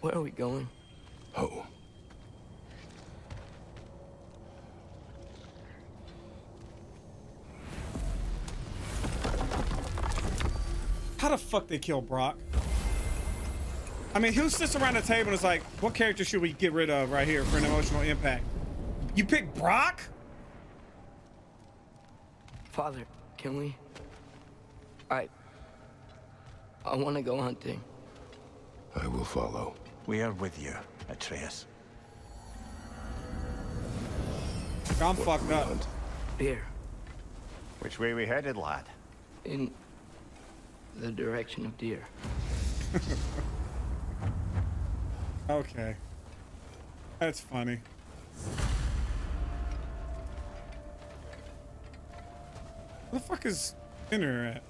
where are we going? Oh. The fuck they kill Brok? I mean, who sits around the table and is like, what character should we get rid of right here for an emotional impact? You pick Brok? Father, can we? I. I want to go hunting. I will follow. We are with you, Atreus. I'm fucked up. Here, Which way we headed, lad? in the direction of deer. Okay. That's funny. Where the fuck is Fenrir at?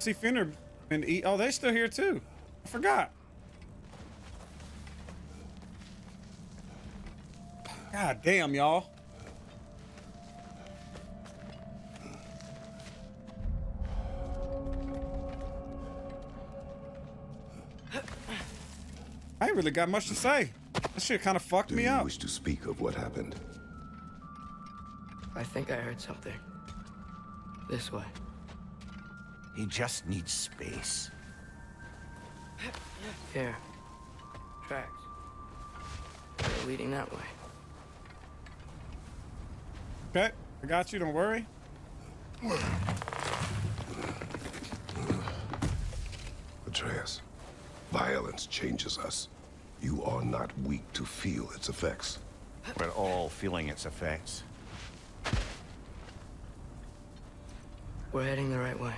See Finner and eat. Oh, they're still here too. I forgot. God damn, y'all. Really got much to say. That shit kind of fucked Do me you up. wish to speak of what happened? I think I heard something. This way. He just needs space. Here. Tracks. They're leading that way. Okay, I got you. Don't worry. Atreus, violence changes us. You are not weak to feel its effects. We're all feeling its effects. We're heading the right way.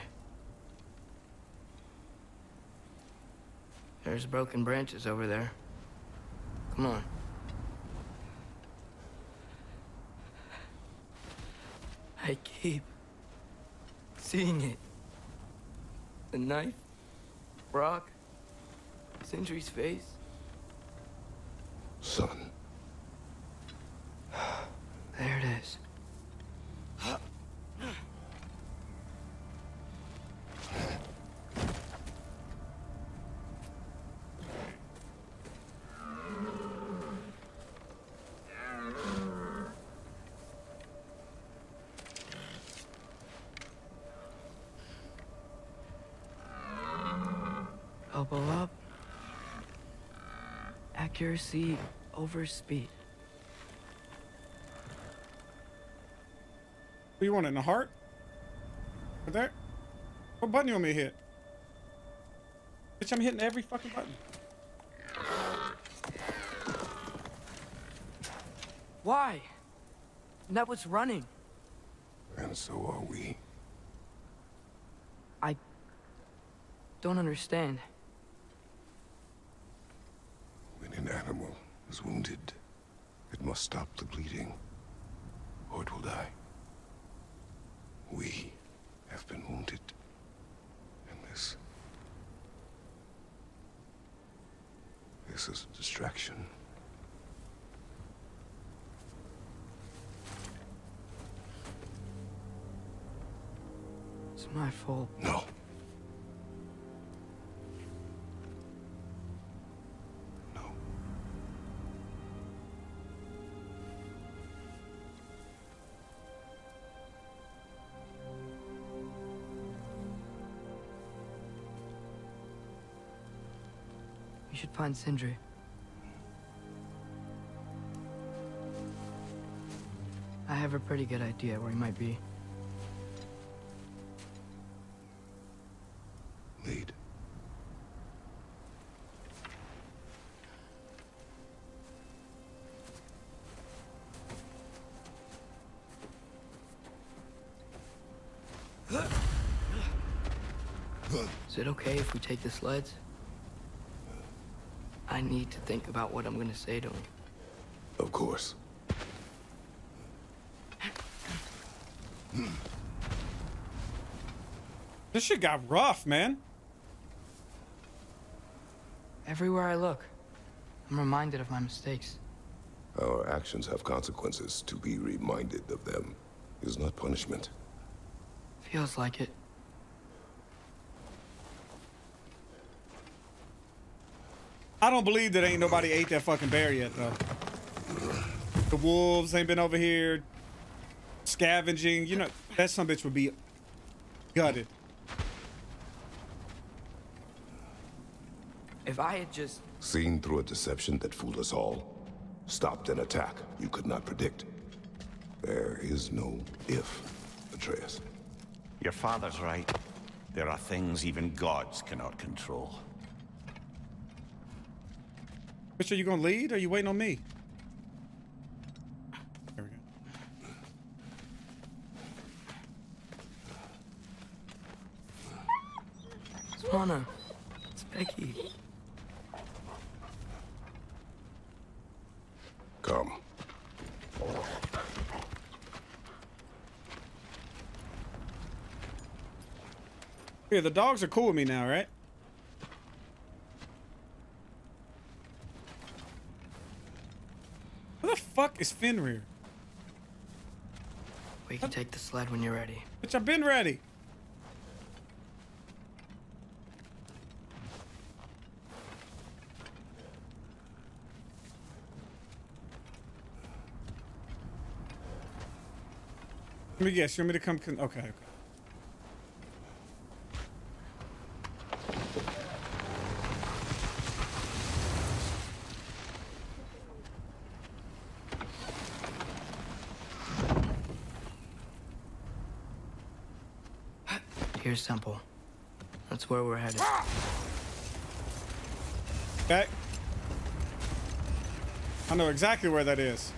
There's broken branches over there. Come on. I keep seeing it. The knife, Brok, Sindri's face. Son, There it is. Elbow up. Accuracy over speed. What you want in the heart? Right there? What button you want me to hit? Bitch, I'm hitting every fucking button. Why? That was running. and so are we. I don't understand. When an animal is wounded, it must stop the bleeding, or it will die. We have been wounded. And this. This is a distraction. It's my fault. No. We should find Sindri. I have a pretty good idea where he might be. Lead. Is it okay if we take the sleds? I need to think about what I'm gonna say to him. Of course. This shit got rough, man. Everywhere I look, I'm reminded of my mistakes. Our actions have consequences. To be reminded of them is not punishment. Feels like it. I don't believe that ain't nobody ate that fucking bear yet, though. The wolves ain't been over here. scavenging. You know, that some bitch would be gutted. If I had just... Seen through a deception that fooled us all. Stopped an attack you could not predict. There is no if, Atreus. Your father's right. There are things even gods cannot control. Bitch, are you gonna lead or are you waiting on me? There we go. Swana, it's Becky. Come. Here, the dogs are cool with me now, right? Where the fuck is Fenrir? We can take the sled when you're ready. Bitch, I've been ready. Let me guess. You want me to come? Okay, okay. Tyr's Temple. That's where we're headed. Okay. I know exactly where that is.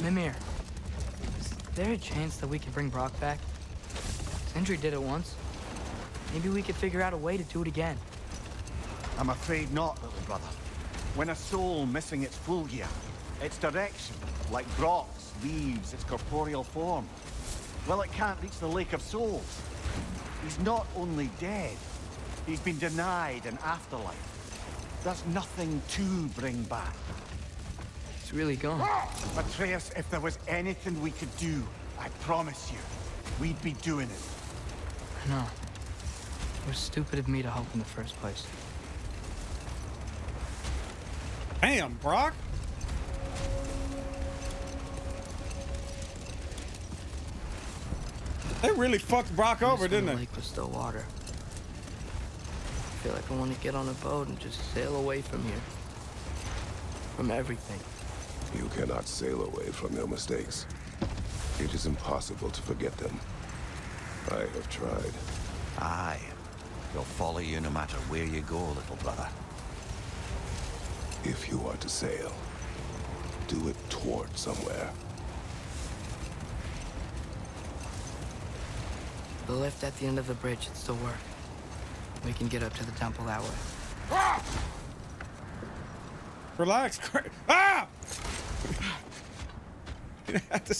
Mimir, is there a chance that we can bring Brok back? Sindri did it once. Maybe we could figure out a way to do it again. I'm afraid not, little brother. When a soul missing its fylgja, its direction, like Brok's, leaves its corporeal form, well, it can't reach the Lake of Souls. He's not only dead, he's been denied an afterlife. There's nothing to bring back. It's really gone. Ah! Atreus, if there was anything we could do, I promise you, we'd be doing it. I know. It was stupid of me to hope in the first place. Damn, Brok. They really fucked Brok over, This one didn't they? Lake was still water. I feel like I want to get on a boat and just sail away from here. From everything. You cannot sail away from your mistakes. It is impossible to forget them. I have tried. Aye. They'll follow you no matter where you go, little brother. If you are to sail, do it toward somewhere. The lift at the end of the bridge should still work. We can get up to the temple that way. Ah! Relax. Ah! I had to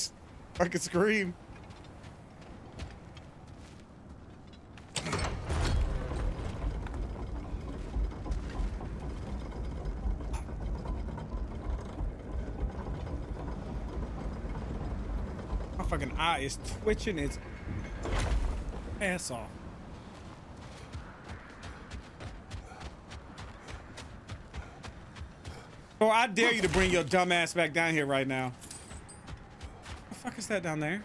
fucking scream. My fucking eye is twitching its ass off. Bro, I dare you to bring your dumb ass back down here right now. What the fuck is that down there?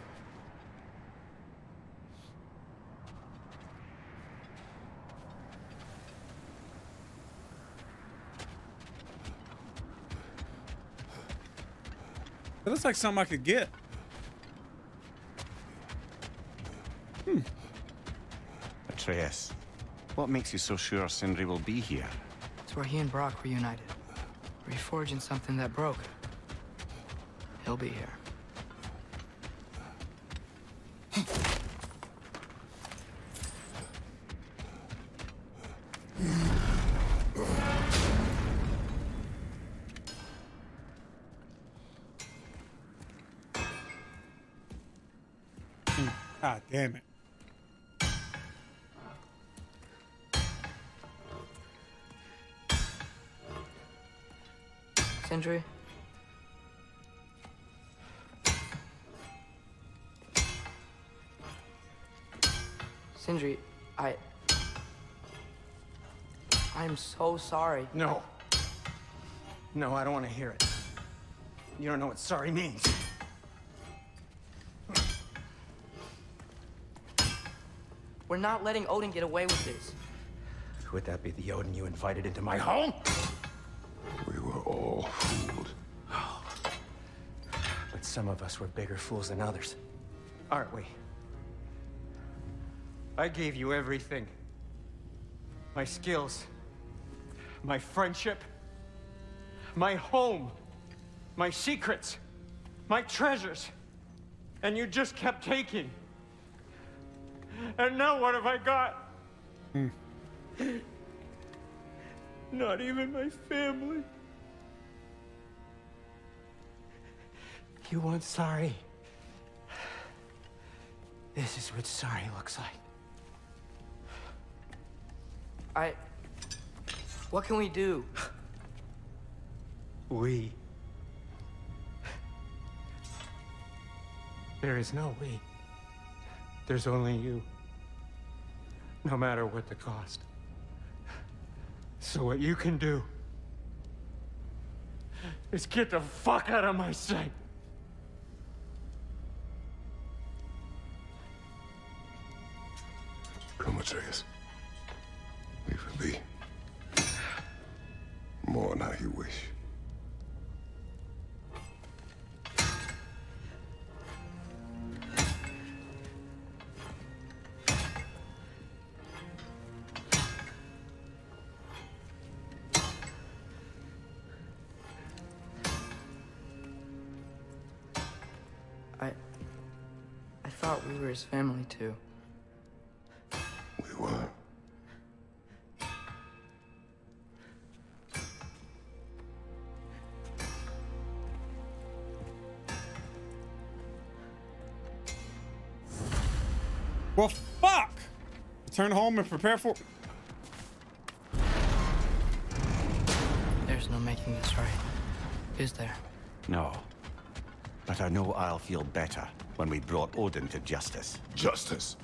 It looks like something I could get. Atreus, what makes you so sure Sindri will be here? It's where he and Brok reunited. Reforging something that broke. He'll be here. So sorry. No. No, I don't want to hear it. You don't know what sorry means. We're not letting Odin get away with this. Would that be the Odin you invited into my home? We were all fooled. But some of us were bigger fools than others. Aren't we? I gave you everything. My skills. My friendship. My home. My secrets. My treasures. And you just kept taking. And now what have I got? Hmm. Not even my family. You want sorry? This is what sorry looks like. I. What can we do? We. There is no we. There's only you. No matter what the cost. So what you can do is get the fuck out of my sight. Come, Atreus. Leave thought we were his family too. We were. Well, fuck! Return home and prepare for. There's no making this right. Is there? No. But I know I'll feel better when we brought Odin to justice. Justice.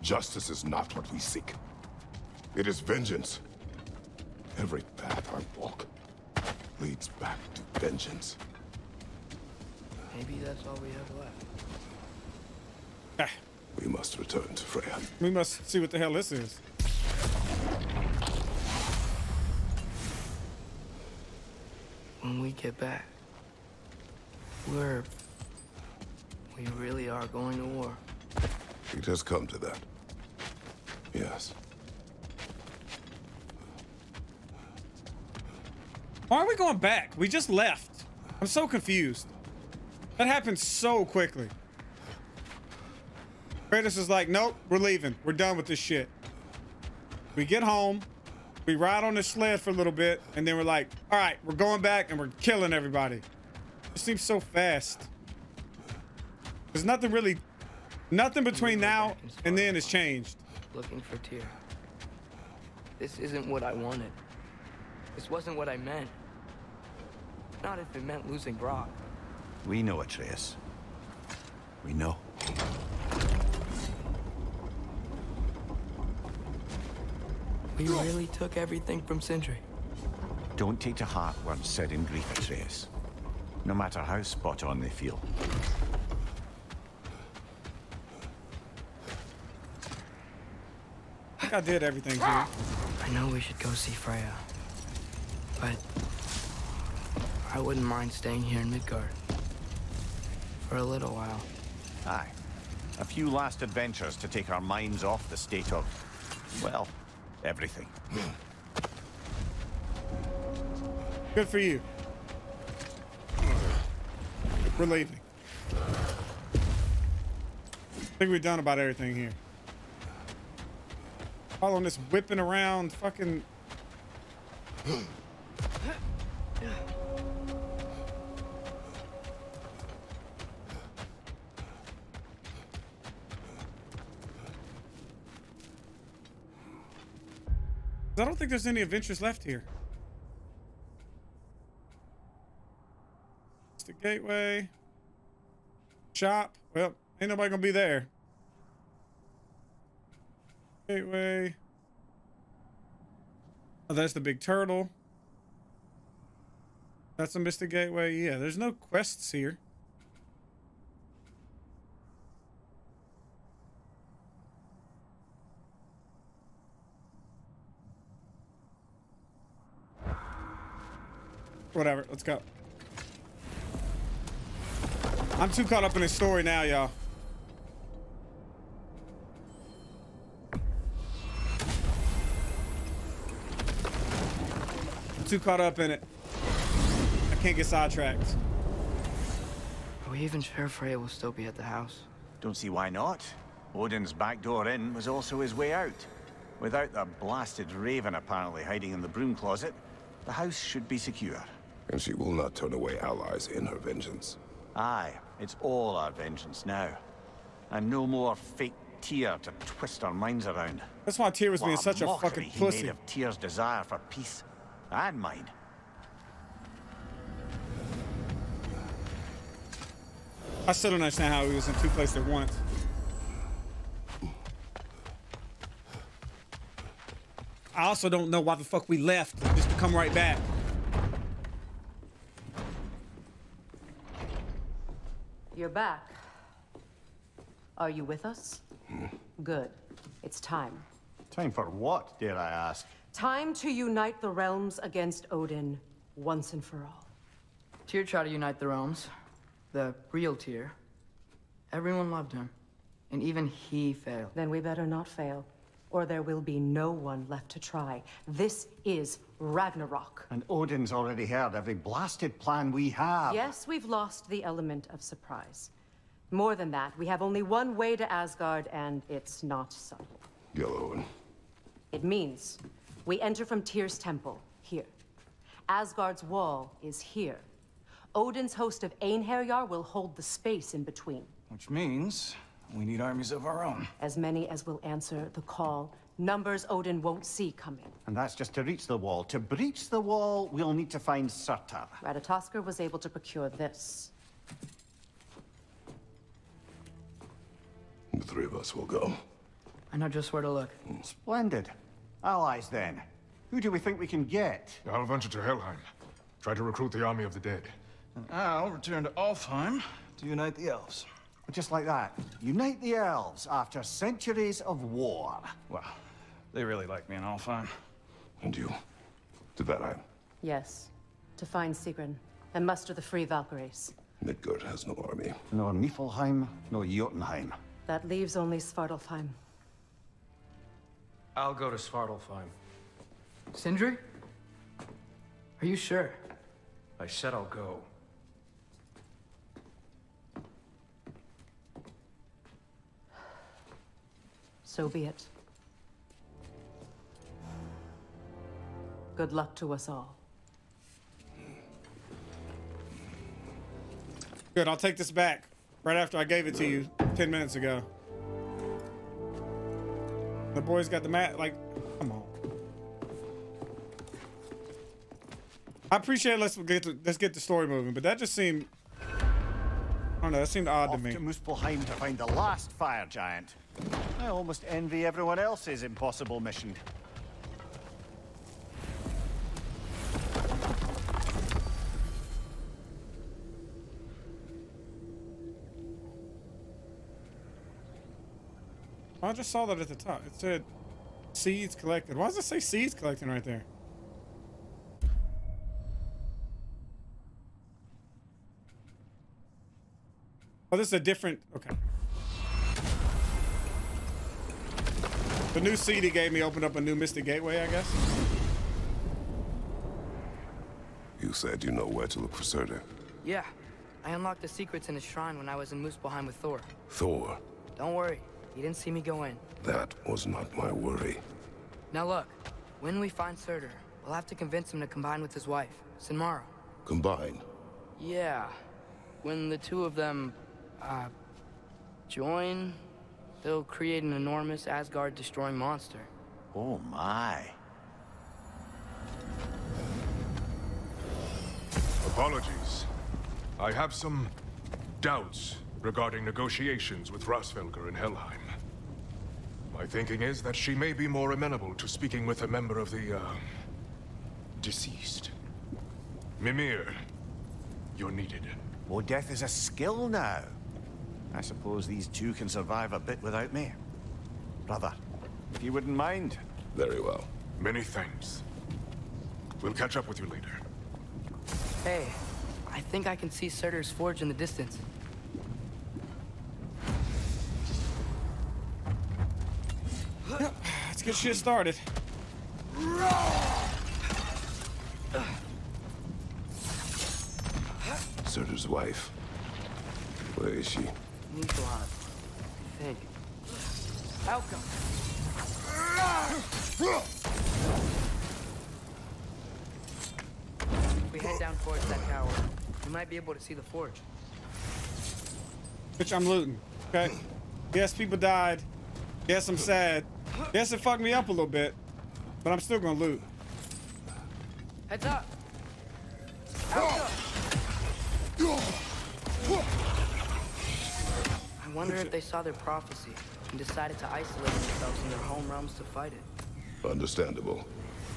Justice is not what we seek. It is vengeance. Every path I walk leads back to vengeance. Maybe that's all we have left. Ah. We must return to Freya. We must see what the hell this is. When we get back, we're. Has come to that. Yes. Why are we going back? We just left. I'm so confused. That happened so quickly. Kratos is like, nope, we're leaving. We're done with this shit. We get home, we ride on the sled for a little bit, and then we're like, all right, we're going back and we're killing everybody. It seems so fast. There's nothing really, nothing between now and then has changed. Looking for Tyr. This isn't what I wanted. This wasn't what I meant. Not if it meant losing Brok. We know Atreus. We know. We really took everything from Sindri. Don't take to heart words said in grief, Atreus. No matter how spot on they feel. Think I did everything here. I know we should go see Freya. But I wouldn't mind staying here in Midgard. For a little while. Aye. A few last adventures to take our minds off the state of, well, everything. Good for you. We're leaving. I think we've done about everything here. Following this whipping around fucking. I don't think there's any adventures left here. It's the gateway. Shop. Well, ain't nobody gonna be there. Gateway. Oh, that's the big turtle. That's a Mystic Gateway. Yeah, there's no quests here. Whatever, let's go. I'm too caught up in his story now, y'all. Too caught up in it. I can't get sidetracked. Are we even sure Freya will still be at the house? Don't see why not. Odin's back door in was also his way out. Without the blasted raven apparently hiding in the broom closet, the house should be secure. And she will not turn away allies in her vengeance. Aye, it's all our vengeance now. And no more fake Tyr to twist our minds around. That's why Tyr was What being such a mockery fucking he pussy. made of Tyr's desire for peace. And mine. I still don't understand how he was in two places at once. I also don't know why the fuck we left just to come right back. You're back. Are you with us? Hmm. Good. It's time. Time for what, dare I ask? Time to unite the realms against Odin once and for all. Tyr tried to unite the realms. The real Tyr. Everyone loved him. And even he failed. Then we better not fail, or there will be no one left to try. This is Ragnarok. And Odin's already heard every blasted plan we have. Yes, we've lost the element of surprise. More than that, we have only one way to Asgard, and it's not subtle. Yellow. It means we enter from Tyr's temple, here. Asgard's wall is here. Odin's host of Einherjar will hold the space in between. Which means we need armies of our own. As many as will answer the call. Numbers Odin won't see coming. And that's just to reach the wall. To breach the wall, we'll need to find Surtur. Ratatoskr was able to procure this. The three of us will go. I know just where to look. Splendid. Allies, then. Who do we think we can get? I'll venture to Helheim. Try to recruit the army of the dead. And I'll return to Alfheim to unite the elves. Just like that. Unite the elves after centuries of war. Well, they really like me in Alfheim. And you? To Vanaheim. Yes. To find Sigrun and muster the free Valkyries. Midgard has no army. Nor Niflheim, nor Jotunheim. That leaves only Svartalfheim. I'll go to Svartalfheim. Sindri? Are you sure? I said I'll go. So be it. Good luck to us all. Good, I'll take this back. Right after I gave it to you 10 minutes ago. The boys got the mat, like, come on. I appreciate let's get the, let's get the story moving, but that just seemed I don't know, that seemed odd Off to me. to Muspelheim to find the last fire giant. I almost envy everyone else's impossible mission. I just saw that at the top. It said seeds collected. Why does it say seeds collecting right there? Oh, this is a different. Okay. The new seed he gave me opened up a new Mystic Gateway, I guess. You said you know where to look for Surtur. Yeah. I unlocked the secrets in his shrine when I was in Muspelheim with Thor. Thor. Don't worry. He didn't see me go in. That was not my worry. Now look. When we find Surtur, we'll have to convince him to combine with his wife, Sinmara. Combine. Yeah. When the two of them, uh, join, they'll create an enormous Asgard-destroying monster. Oh my. Apologies. I have some doubts regarding negotiations with Hræsvelgr in Helheim. My thinking is that she may be more amenable to speaking with a member of the, uh, deceased. Mimir, you're needed. Oh, death is a skill now. I suppose these two can survive a bit without me. Brother, if you wouldn't mind. Very well. Many thanks. We'll catch up with you later. Hey, I think I can see Surtur's forge in the distance. Let's get shit started. Surtur's wife. Where is she? Niflheim, I think. Outcome. We head down towards that tower, we might be able to see the forge. Bitch, I'm looting. Okay. Yes, people died. Yes, I'm sad. Yes, it fucked me up a little bit. But I'm still gonna loot. Heads up! Outcome! I wonder if they saw their prophecy and decided to isolate themselves in their home realms to fight it. Understandable.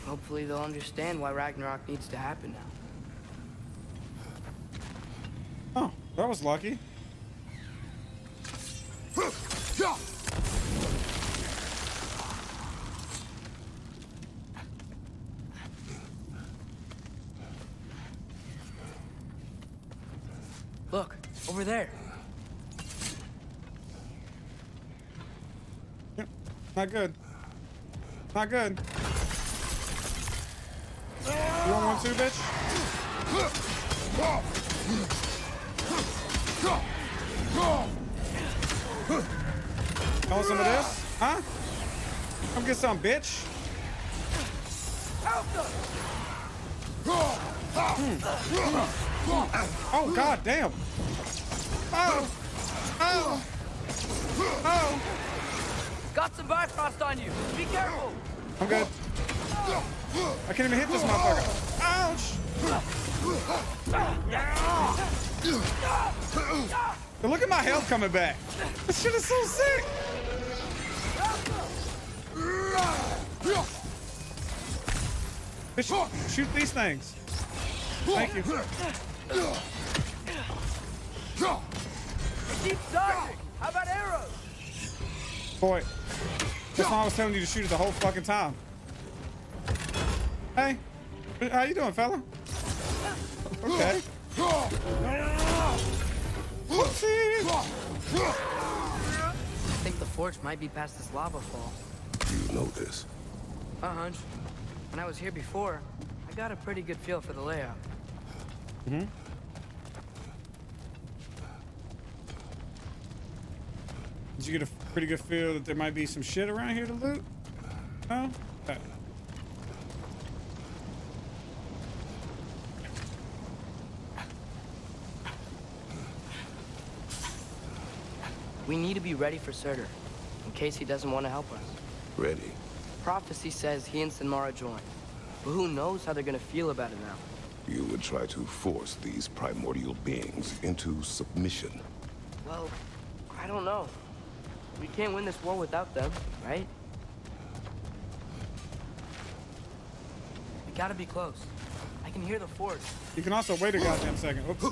Hopefully they'll understand why Ragnarok needs to happen now. Oh, that was lucky. Look, over there. Yep. Not good. Not good. You want one too, bitch? Want some of this? Huh? Come get some, bitch. Hmm. Oh, god damn. Oh. Oh. Oh. Got some Bifrost on you. Be careful. I'm good. I can't even hit this motherfucker. Ouch. But look at my health coming back. This shit is so sick. Shoot these things. Thank you. Keep dodging. How about arrows? Boy, that's why I was telling you to shoot it the whole fucking time. Hey, how you doing, fella? Okay. Whoopsie. I think the forge might be past this lava fall. Do you know this. Uh, hunch. When I was here before, I got a pretty good feel for the layout. Mm-hmm. Did you get a pretty good feel that there might be some shit around here to loot? No? Okay. Uh, we need to be ready for Surtur, in case he doesn't want to help us. Ready. Prophecy says he and Sinmara join, but who knows how they're gonna feel about it now. You would try to force these primordial beings into submission. Well, I don't know. We can't win this war without them, right? We gotta be close. I can hear the forge. You can also wait a goddamn second. Oops.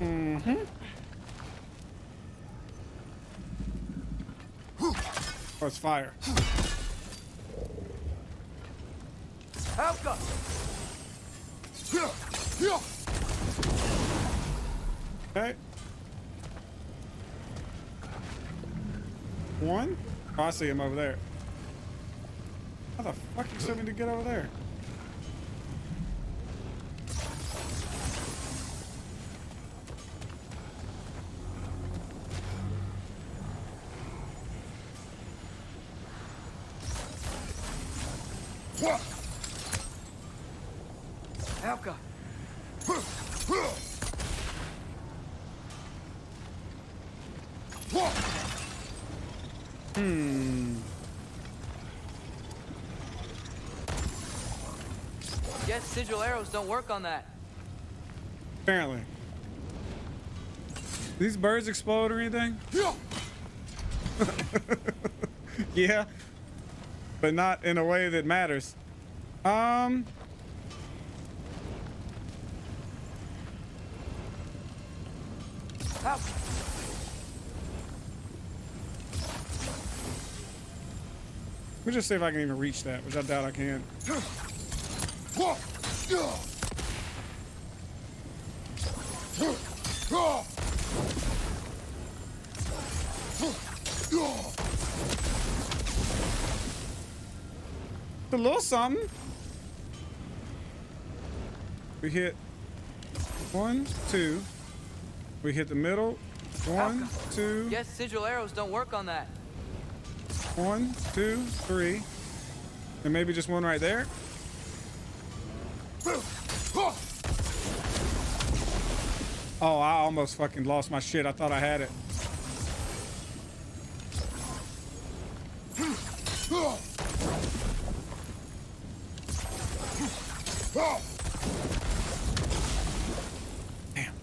Mm-hmm. Oh, it's fire. Helka! Okay. One? Oh, I see him over there. How the fuck you expect me to get over there? Helka! Hmm. Sigil arrows don't work on that. Apparently. These birds explode or anything? yeah. But not in a way that matters. Um. Help. Let me just see if I can even reach that, which I doubt I can. A little something. We hit one, two. We hit the middle. One, two, Yes, sigil arrows don't work on that. one, two, three. And maybe just one right there. Oh, I almost fucking lost my shit. I thought I had it. Damn.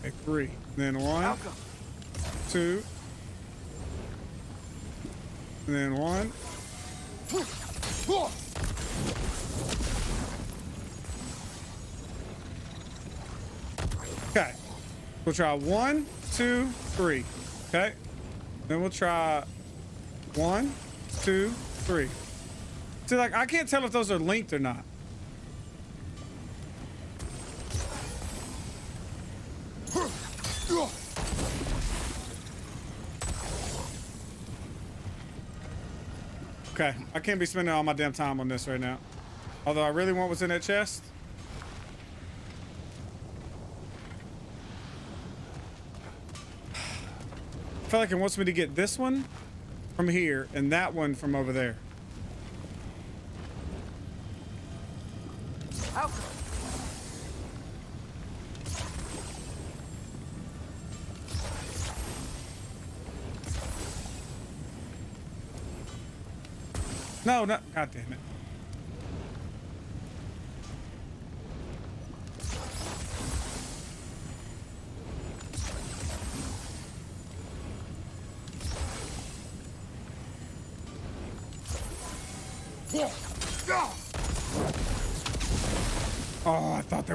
Okay, three. Then one, two, and then one. Okay. We'll try one, two, three. Okay. Then we'll try one, two, three. See, like, I can't tell if those are linked or not. Okay, I can't be spending all my damn time on this right now. Although I really want what's in that chest. It wants me to get this one from here and that one from over there. No, no, god damn it.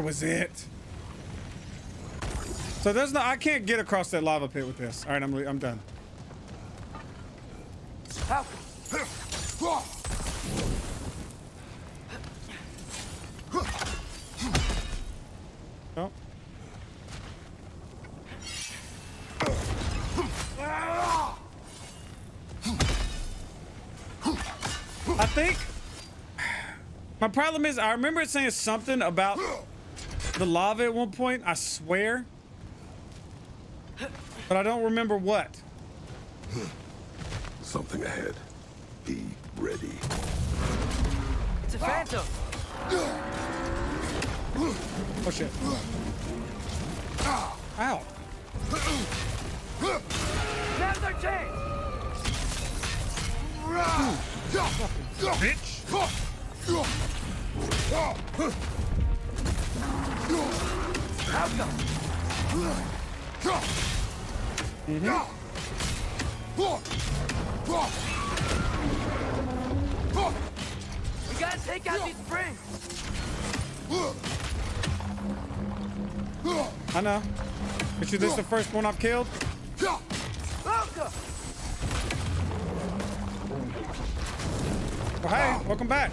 Was it. So there's no, I can't get across that lava pit with this. All right, I'm, I'm done. Oh. I think my problem is I remember it saying something about the lava at one point. I swear, but I don't remember what. Something ahead. Be ready. It's a phantom. Oh shit! Ow! Now's our chance. Bitch! We gotta take out these springs. I know. But you this the first one I've killed? Welcome. Well, hey, welcome back.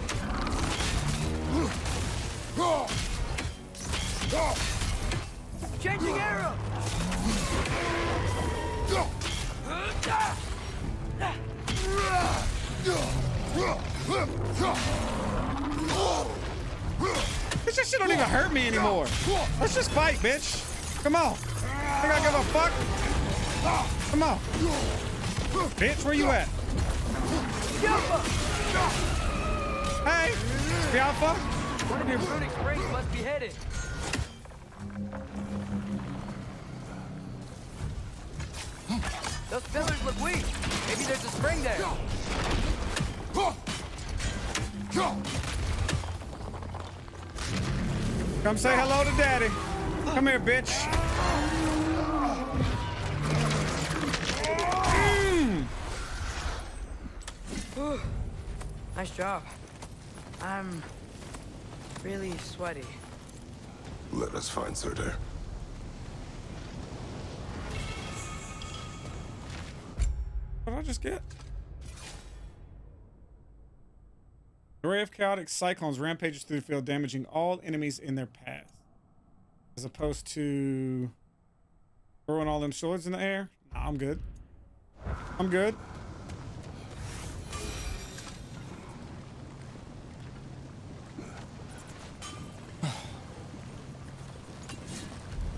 Let's just fight, bitch. Come on. Think I give a fuck? Come on. Bitch, where you at? Hey, Bialpha. One of your runic springs must be hidden. Those pillars look weak. Maybe there's a spring there. Come say hello to daddy. Come here, bitch. Mm. Nice job. I'm really sweaty. Let us find Surtur. What did I just get? The ray of chaotic cyclones rampages through the field, damaging all enemies in their path. As opposed to throwing all them swords in the air. Nah, I'm good. I'm good.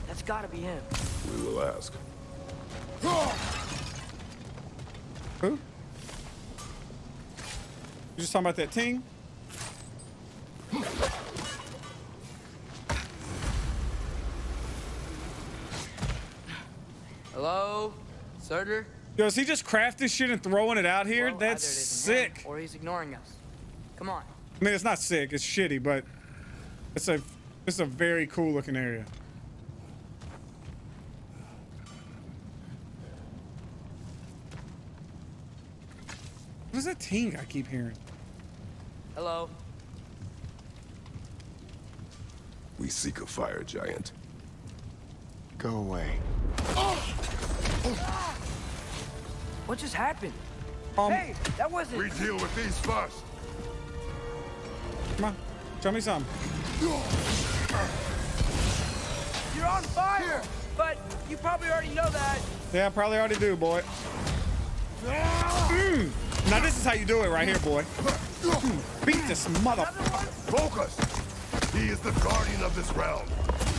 That's gotta be him. We will ask. Who? You just talking about that ting? Surtur? Yo, is he just crafting shit and throwing it out here? Well, That's either it isn't him, sick. Or he's ignoring us. Come on. I mean, it's not sick. It's shitty, but it's a it's a very cool looking area. What is that ting I keep hearing? Hello? We seek a fire giant. Go away. Oh! What just happened? Um, hey, that wasn't. We deal with these first. Come on, show me some. You're on fire! But you probably already know that. Yeah, I probably already do, boy. Mm. Now this is how you do it right here, boy. Mm. Beat this mother. Focus! He is the guardian of this realm.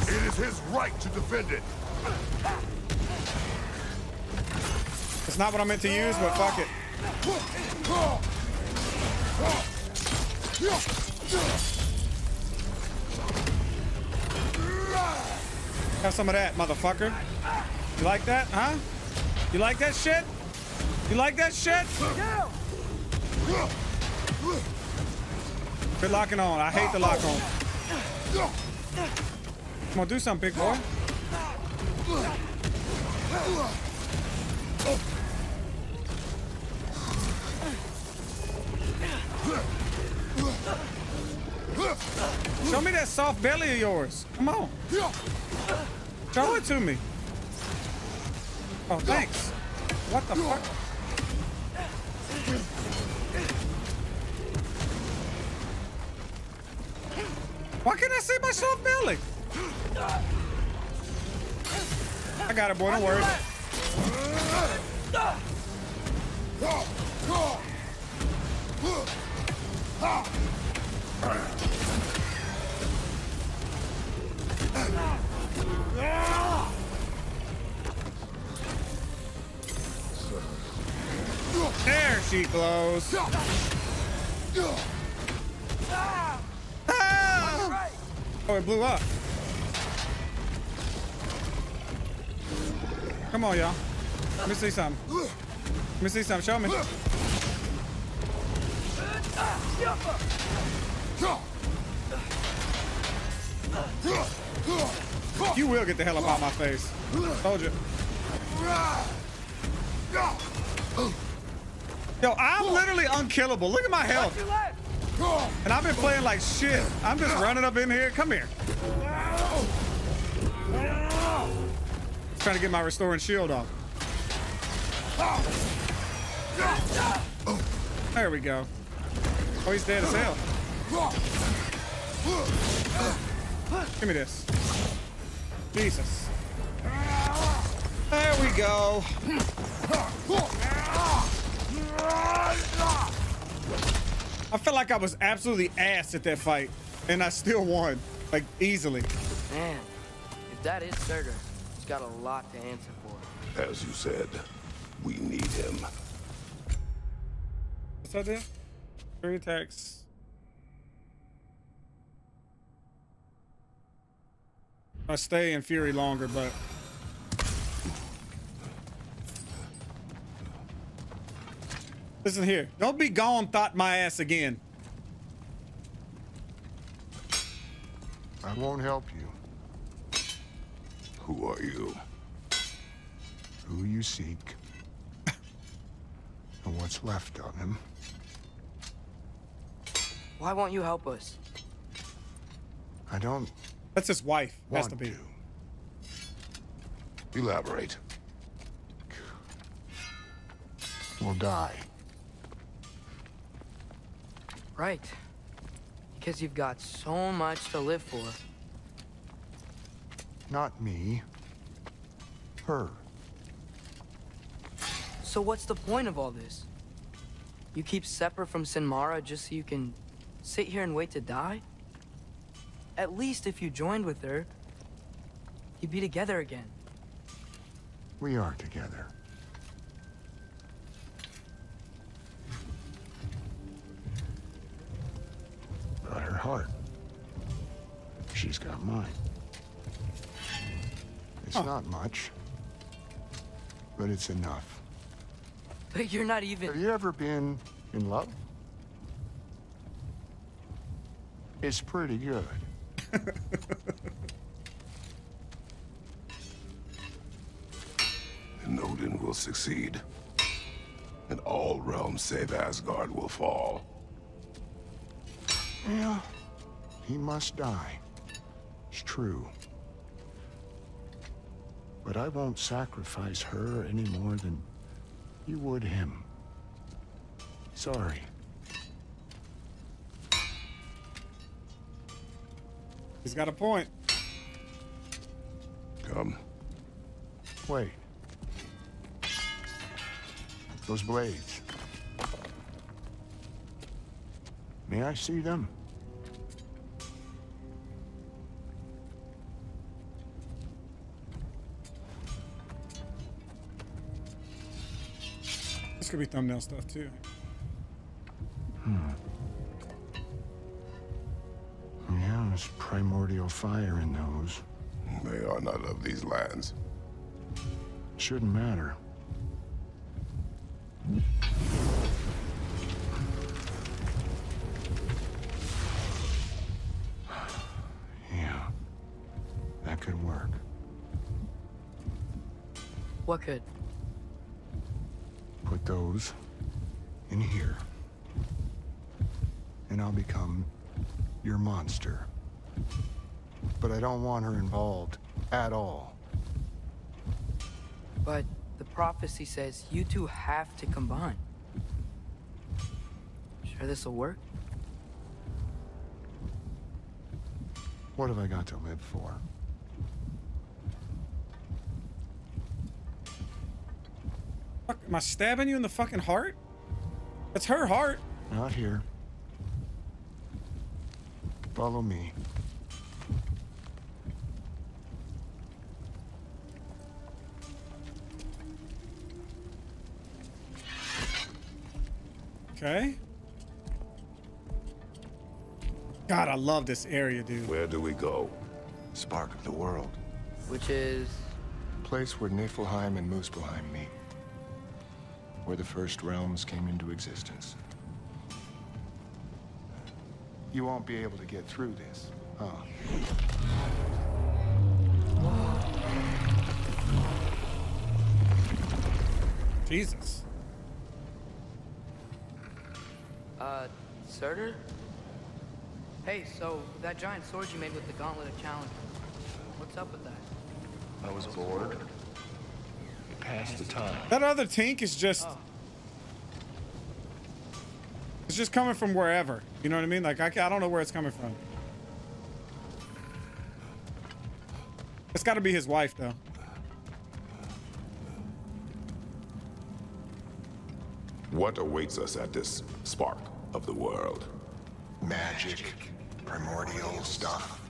It is his right to defend it. It's not what I meant to use, but fuck it. Have some of that, motherfucker. You like that, huh? You like that shit? You like that shit? Quit locking on. I hate the lock on. Come on, do something, big boy. Show me that soft belly of yours. Come on. Show it to me. Oh, thanks. What the fuck? Why can't I see my soft belly? I got it, boy. Don't worry. There she glows. Ah! Oh, it blew up. Come on, y'all. Let me see something. Let me see something. Show me. You will get the hell up out my face. Told you. Yo, I'm literally unkillable. Look at my health. And I've been playing like shit. I'm just running up in here. Come here. Trying to get my restoring shield off. There we go. Oh, he's dead as hell. Give me this. Jesus. There we go. I felt like I was absolutely ass at that fight, and I still won, like easily. Man, if that is Surtur, he's got a lot to answer for. As you said, we need him. What's that there? Three attacks. I stay in Fury longer, but listen here. Don't be gone, thought my ass again. I won't help you. Who are you? Who you seek. and what's left of him. Why won't you help us? I don't That's his wife. Has want to be. Elaborate. We'll die. Right. Because you've got so much to live for. Not me. Her. So what's the point of all this? You keep separate from Sinmara just so you can sit here and wait to die? At least if you joined with her, you'd be together again. We are together. Got her heart. She's got mine. It's not much, but it's enough. But you're not even... Have you ever been in love? It's pretty good. And Odin will succeed. And all realms save Asgard will fall. Yeah, he must die. It's true. But I won't sacrifice her any more than you would him. Sorry. He's got a point. Come. Wait. Those blades. May I see them? This could be thumbnail stuff too. Hmm. There's primordial fire in those. They are not of these lands. Shouldn't matter. Yeah, that could work. What could? Put those in here. And I'll become your monster. But I don't want her involved at all. But the prophecy says you two have to combine. Sure this'll work? What have I got to live for? Fuck, am I stabbing you in the fucking heart? That's her heart. Not here. Follow me. Okay. God, I love this area, dude. Where do we go? Spark of the world. Which is... Place where Niflheim and Muspelheim meet. Where the first realms came into existence. You won't be able to get through this, huh? Jesus. Surtur? Hey, so that giant sword you made with the Gauntlet of Challenge, what's up with that? I was bored. It passed the time. That other tank is just. Oh. It's just coming from wherever. You know what I mean? Like, I, I don't know where it's coming from. It's got to be his wife, though. What awaits us at this spark of the world? Magic, primordial stuff.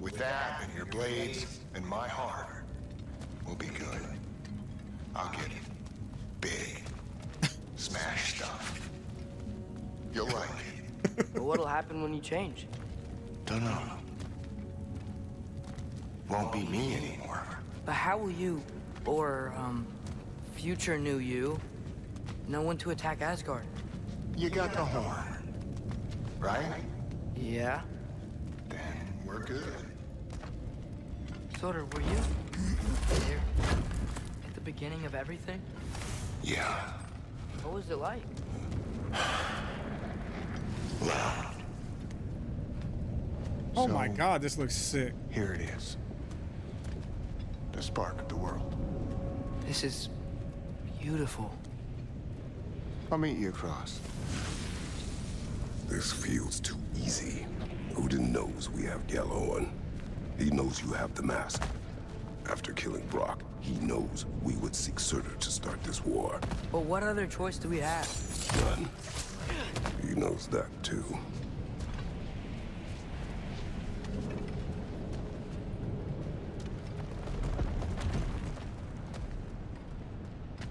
With that and your blades and my heart, we'll be good. I'll get it. Big. Smash stuff. You'll like it. but what'll happen when you change? Dunno. Won't be me anymore. But how will you, or, um, future new you, know when to attack Asgard? You got the horn. Right? Yeah? Then we're good. Surtur, were you there at the beginning of everything? Yeah. What was it like? Loud. Oh my god, this looks sick. Here it is. The spark of the world. This is beautiful. I'll meet you across. This feels too easy. Odin knows we have Gjallarhorn. He knows you have the mask. After killing Brok, he knows we would seek Surtur to start this war. But what other choice do we have? None. He knows that too.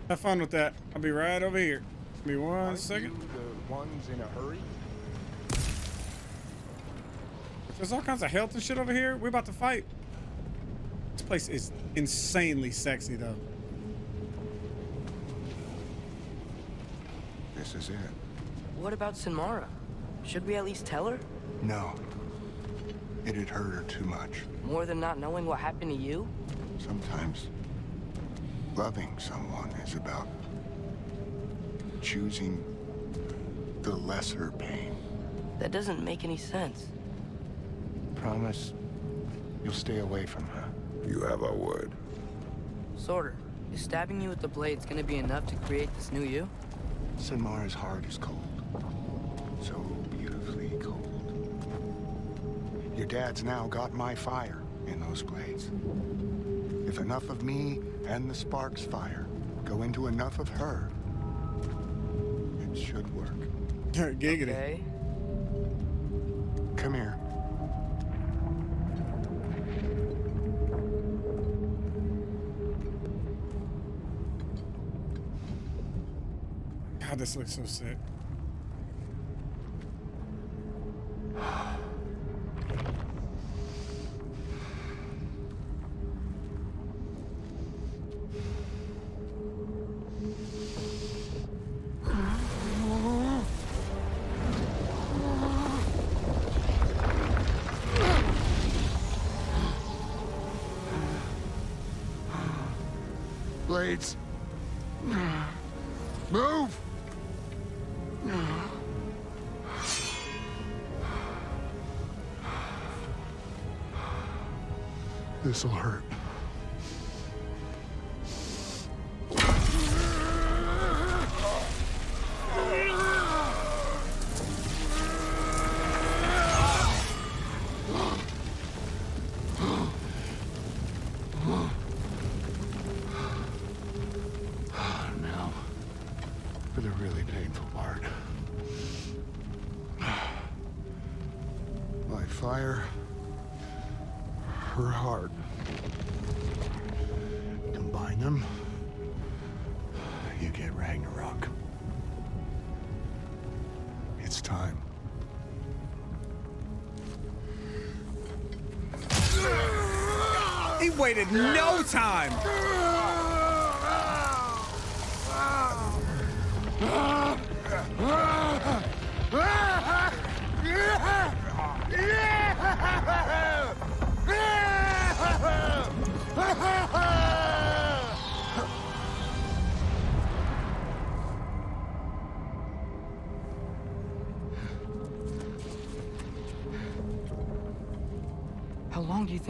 Have fun with that. I'll be right over here. Give me one Aren't second. you the ones in a hurry? There's all kinds of health and shit over here. We're about to fight. This place is insanely sexy, though. This is it. What about Sinmara? Should we at least tell her? No. It'd hurt her too much. More than not knowing what happened to you? Sometimes loving someone is about choosing the lesser pain. That doesn't make any sense. Promise you'll stay away from her. You have our word. Surtur, is stabbing you with the blades gonna be enough to create this new you? Sinmara's heart is cold. So beautifully cold. Your dad's now got my fire in those blades. If enough of me and the spark's fire go into enough of her, it should work. Giggity. Okay. Come here. God, this looks so sick. This'll hurt.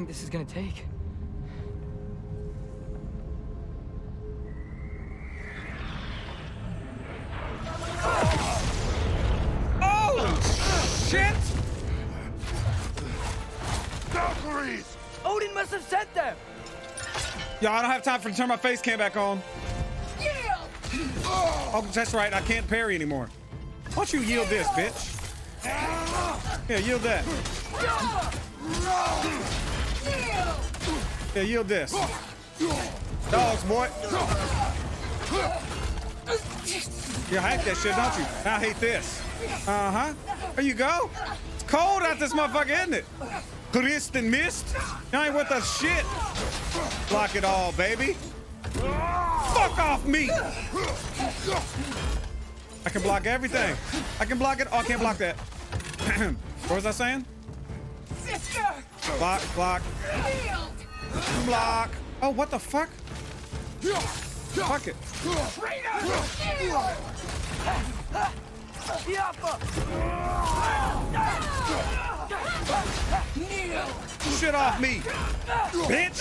This is gonna take? Oh, shit! Valkyries! Odin must have sent them! Yo, I don't have time for to turn my face cam back on. Yeah! Oh, that's right. I can't parry anymore. Why don't you yield this, bitch? Yeah, yield that. Yeah, yield this. Dogs, boy. You hate that shit, don't you? I hate this. Uh-huh. There you go. It's cold out this motherfucker, isn't it? Kristen mist. You ain't worth us shit. Block it all, baby. Fuck off me. I can block everything. I can block it. Oh, I can't block that. what was I saying? Block, block, block. Oh, what the fuck? Fuck it. Shit off me, bitch!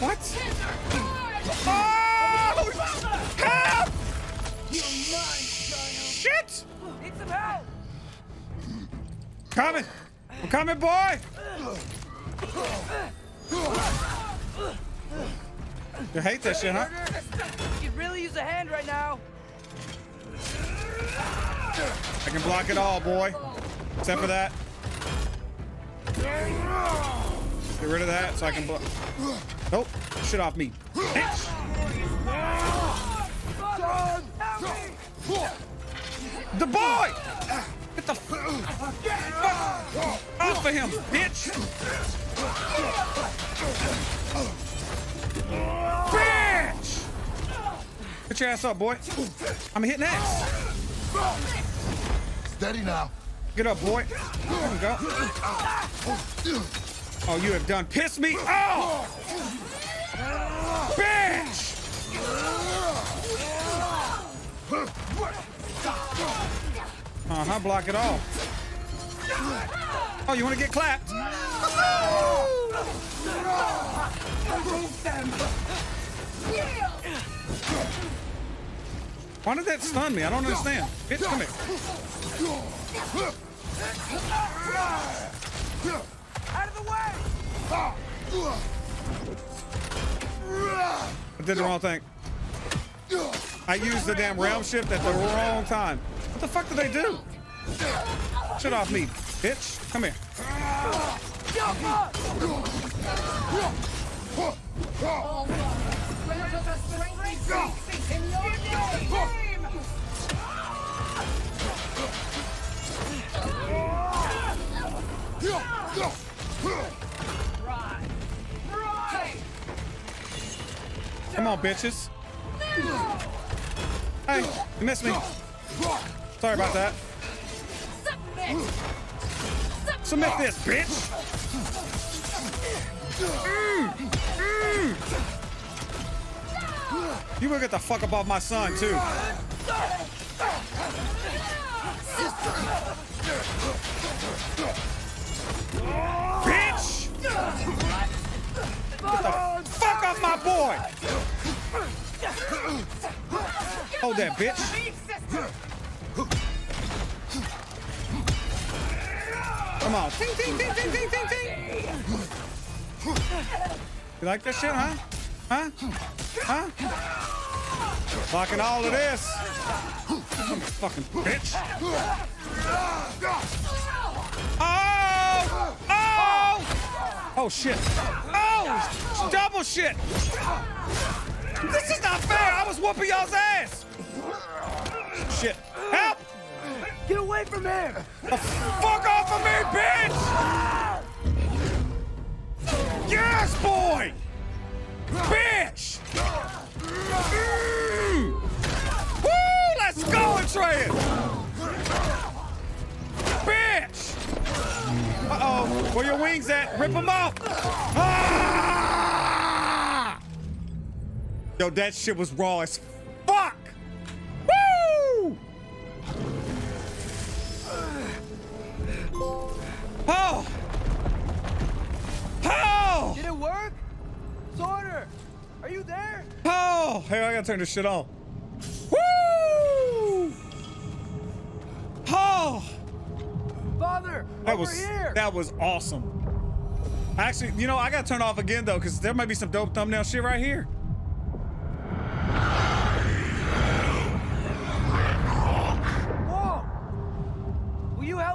What? Oh! Help! Shit! Need some help! Coming! I'm coming, boy! You hate that shit, huh? You could really use a hand right now. I can block it all, boy. Except for that. Get rid of that so I can block. Nope. Shit off me. Bitch. The boy! Get the fuck off of him, bitch! Bitch! Get your ass up, boy. I'm hitting X. Steady now. Get up, boy. There we go. Oh, you have done pissed me off! Bitch! Uh-huh, block it all. Oh, you want to get clapped? Why did that stun me? I don't understand. Bitch, come here. Out of the way! I did the wrong thing. I used the damn realm shift at the wrong time. What the fuck did they do? Shut off me, bitch. Come here. Come on, bitches. Hey, you missed me. Sorry about that. Submit this, bitch. Mm, mm. You will get the fuck up off my son, too. Bitch! Get the fuck off my boy! Hold that, bitch. Come on. Ting, ting, ting, ting, ting, ting. You like this shit, huh? Huh? Huh? Fucking all of this. Fucking bitch. Oh! Oh! Oh, shit. Oh! Double shit! This is not fair! I was whooping y'all's ass! Shit. Help! Get away from him! Fuck off of me, bitch! Yes, boy! Bitch! Mm. Woo! Let's go, Atreus! Bitch! Uh-oh. Where your wings at? Rip them off! Ah! Yo, that shit was raw as fuck! Woo! Oh! Oh! Did it work? Surtur! Are you there? Oh! Hey, I gotta turn this shit on. Woo! Oh! Father! That over was here! that was awesome. Actually, you know, I gotta turn off again though, because there might be some dope thumbnail shit right here.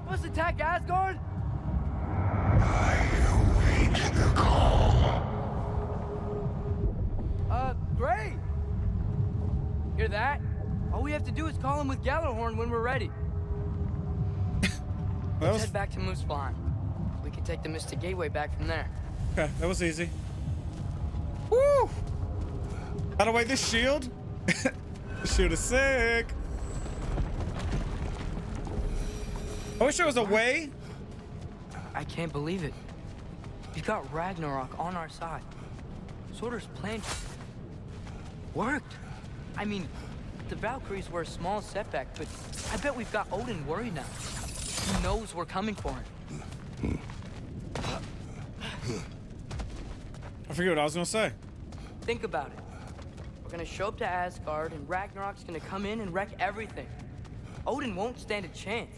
Will you help us attack Asgard? Uh, great! Hear that? All we have to do is call him with Gjallarhorn when we're ready. Let's head back to Moose Spawn. We can take the Mystic Gateway back from there. Okay, that was easy. Woo! By the way, this shield, this shield is sick. I wish there was a way. I can't believe it. We've got Ragnarok on our side. Order's plan worked. I mean, the Valkyries were a small setback, but I bet we've got Odin worried now. He knows we're coming for him. I forget what I was gonna say. Think about it. We're gonna show up to Asgard, and Ragnarok's gonna come in and wreck everything. Odin won't stand a chance.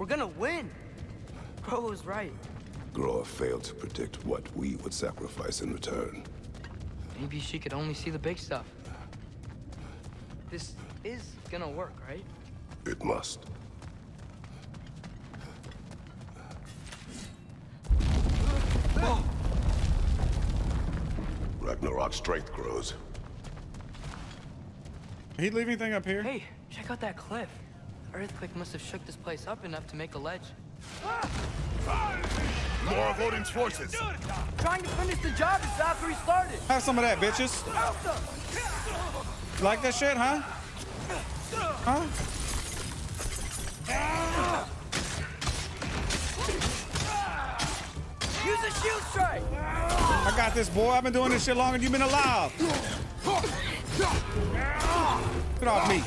We're gonna win. Bro was right. Groa failed to predict what we would sacrifice in return. Maybe she could only see the big stuff. This is gonna work, right? It must. Ragnarok's strength grows. Did he leave anything up here? Hey, check out that cliff. Earthquake must have shook this place up enough to make a ledge. More of Odin's forces. Trying to finish the job as Valkyrie started. Have some of that, bitches. Like that shit, huh? Huh? Use a shield strike. I got this, boy. I've been doing this shit longer than you've been alive. Get off me.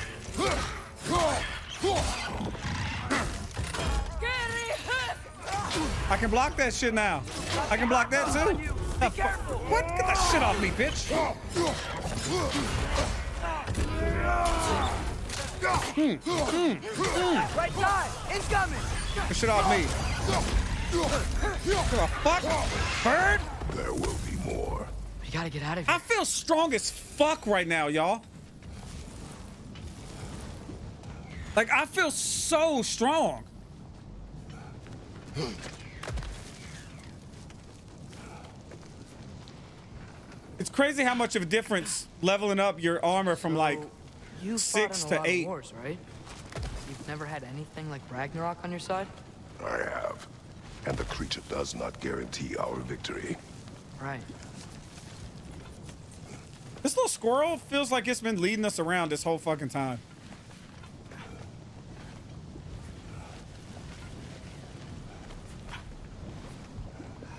I can block that shit now. I can block that too. What? Get that shit off me, bitch. Right side, incoming. Get the shit off me. What the fuck? Bird? There will be more. We gotta get out of here. I feel strong as fuck right now, y'all. Like, I feel so strong. It's crazy how much of a difference leveling up your armor from like You six fought in a to eight. wars, right? You've never had anything like Ragnarok on your side? I have. And the creature does not guarantee our victory. Right. This little squirrel feels like it's been leading us around this whole fucking time.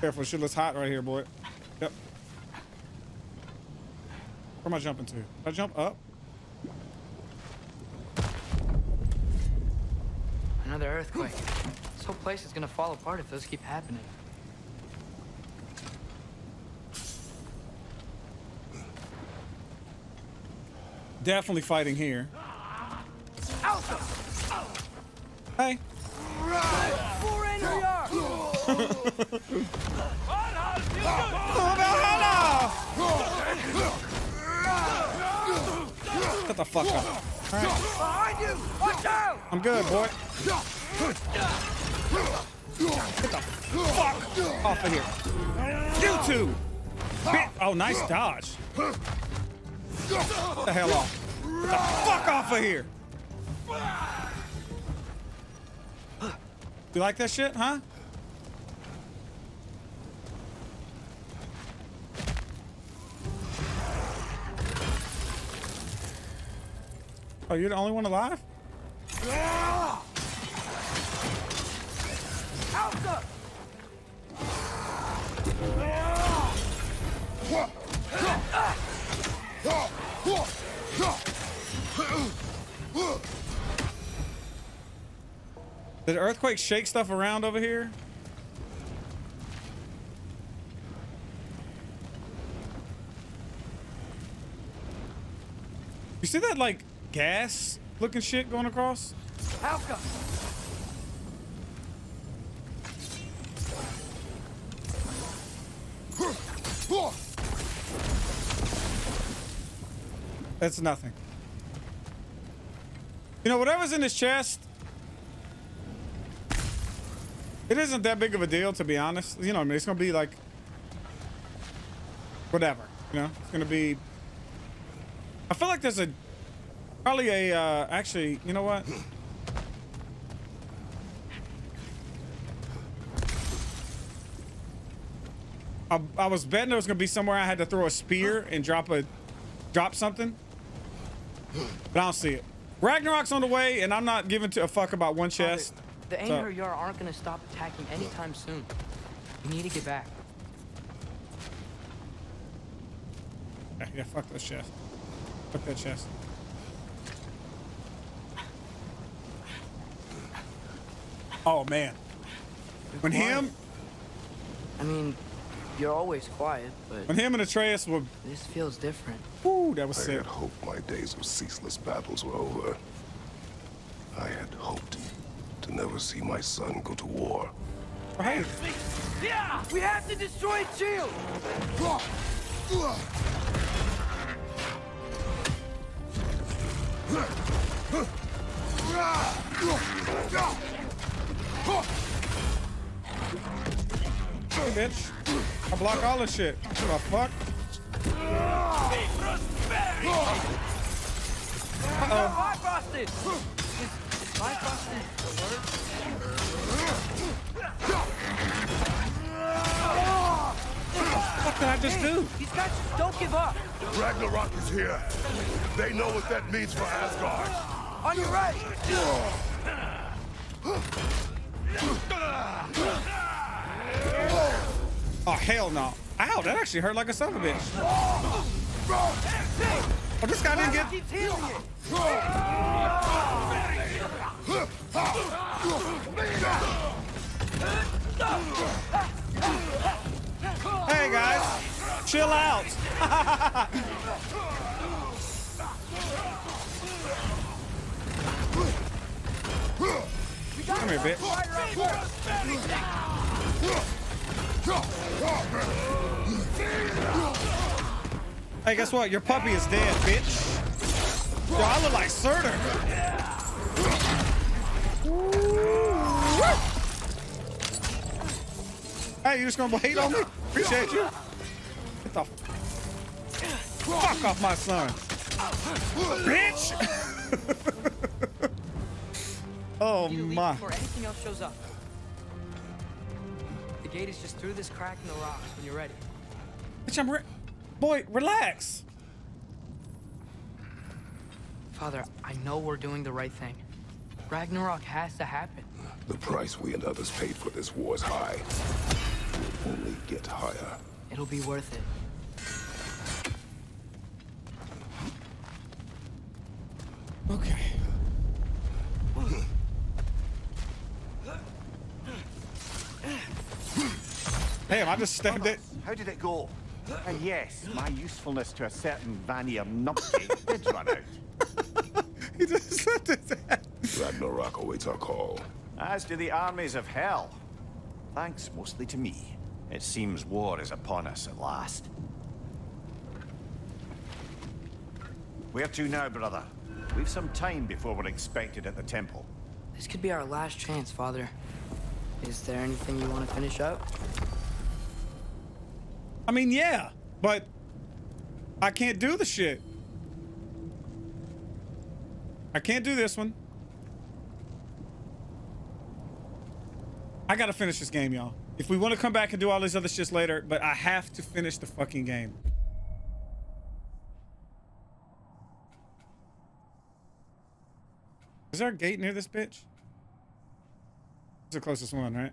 Careful, shit looks hot right here, boy. Yep. Where am I jumping to? Did I jump up? Another earthquake. This whole place is gonna fall apart if those keep happening. Definitely fighting here. Alpha! Hey. Shut the fuck up. Right. I'm good, boy. Get the fuck off of here. You two! Bit oh, nice dodge. Get the hell off. Get the fuck off of here. You like that shit, huh? Oh, you're the only one alive? Alpha! Did earthquake shake stuff around over here? You see that like gas looking shit going across? Alpha! That's nothing. You know, whatever's in this chest, it isn't that big of a deal, to be honest. You know, I mean, it's gonna be like whatever. You know, it's gonna be. I feel like there's a probably a uh, actually. You know what? I, I was betting there was gonna be somewhere I had to throw a spear and drop a drop something, but I don't see it. Ragnarok's on the way, and I'm not giving to a fuck about one chest. The So- Einherjar aren't gonna stop attacking anytime soon. We need to get back. Yeah, fuck those chests. Fuck that chest. Oh man. When him I mean, you're always quiet, but when him and Atreus were this feels different. Ooh, that was I sick. had hoped my days of ceaseless battles were over. I had hoped to never see my son go to war. Right. Yeah! We have to destroy its shield! Hey, bitch. I block all this shit. What the fuck? Uh-oh. Bifrosted! Is Bifrosted a word? What did I just do? These guys don't give up! Ragnarok is here. They know what that means for Asgard. On your right! Oh hell no. Ow, that actually hurt like a son of a bitch. Oh, this guy didn't get. Hey guys, chill out. Come here, bitch. Hey, guess what? Your puppy is dead, bitch. Yo, I look like Surtur. Hey, you just gonna hate on me? Appreciate you. Get the fuck off my son. Bitch! oh my. Before anything else shows up. The gate is just through this crack in the rocks when you're ready. Bitch, I'm re- Boy, relax. Father, I know we're doing the right thing. Ragnarok has to happen. The price we and others paid for this war is high. It will only get higher. It'll be worth it. Okay. Damn, I just stabbed it. How did it go? And yes, my usefulness to a certain Vanir numpty did run out. he just said that. Ragnarok awaits our call. As do the armies of hell. Thanks mostly to me. It seems war is upon us at last. Where to now, brother? We've some time before we're expected at the temple. This could be our last chance, Father. Is there anything you want to finish up? I mean, yeah, but I can't do the shit. I can't do this one. I gotta finish this game, y'all. If we want to come back and do all these other shits later, but I have to finish the fucking game. Is there a gate near this bitch? It's the closest one, right?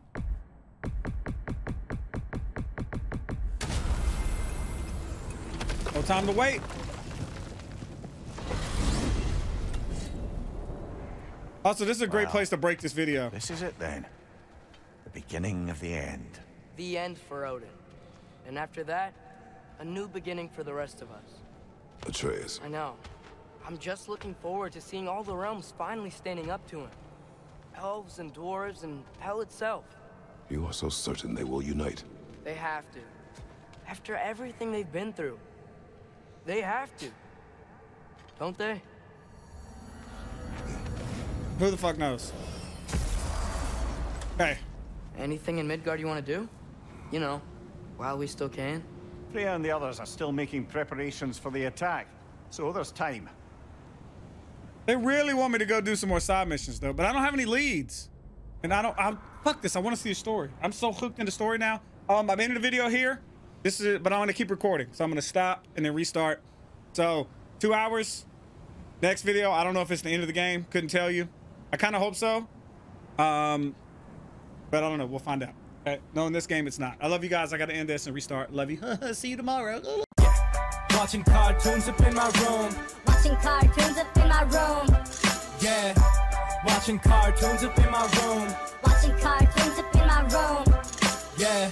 Time to wait. Also, this is a great Wow. place to break this video. This is it then. The beginning of the end. The end for Odin. And after that, a new beginning for the rest of us. Atreus, I know. I'm just looking forward to seeing all the realms finally standing up to him. Elves and dwarves and hell itself. you are so certain they will unite. They have to. After everything they've been through. They have to. Don't they? Who the fuck knows? Hey. Anything in Midgard you want to do? You know, while we still can. Freya and the others are still making preparations for the attack, so there's time. They really want me to go do some more side missions though, but I don't have any leads. And I don't, I'm, fuck this, I want to see a story. I'm so hooked in the story now. Um, I'm ending the video here. This is it, but I'm gonna keep recording. So I'm gonna stop and then restart. So two hours. Next video, I don't know if it's the end of the game. Couldn't tell you. I kind of hope so. Um, but I don't know. We'll find out. Okay. No, in this game, it's not. I love you guys. I got to end this and restart. Love you. See you tomorrow. Watching cartoons up in my room. Watching cartoons up in my room. Yeah. Watching cartoons up in my room. Watching cartoons up in my room. Yeah.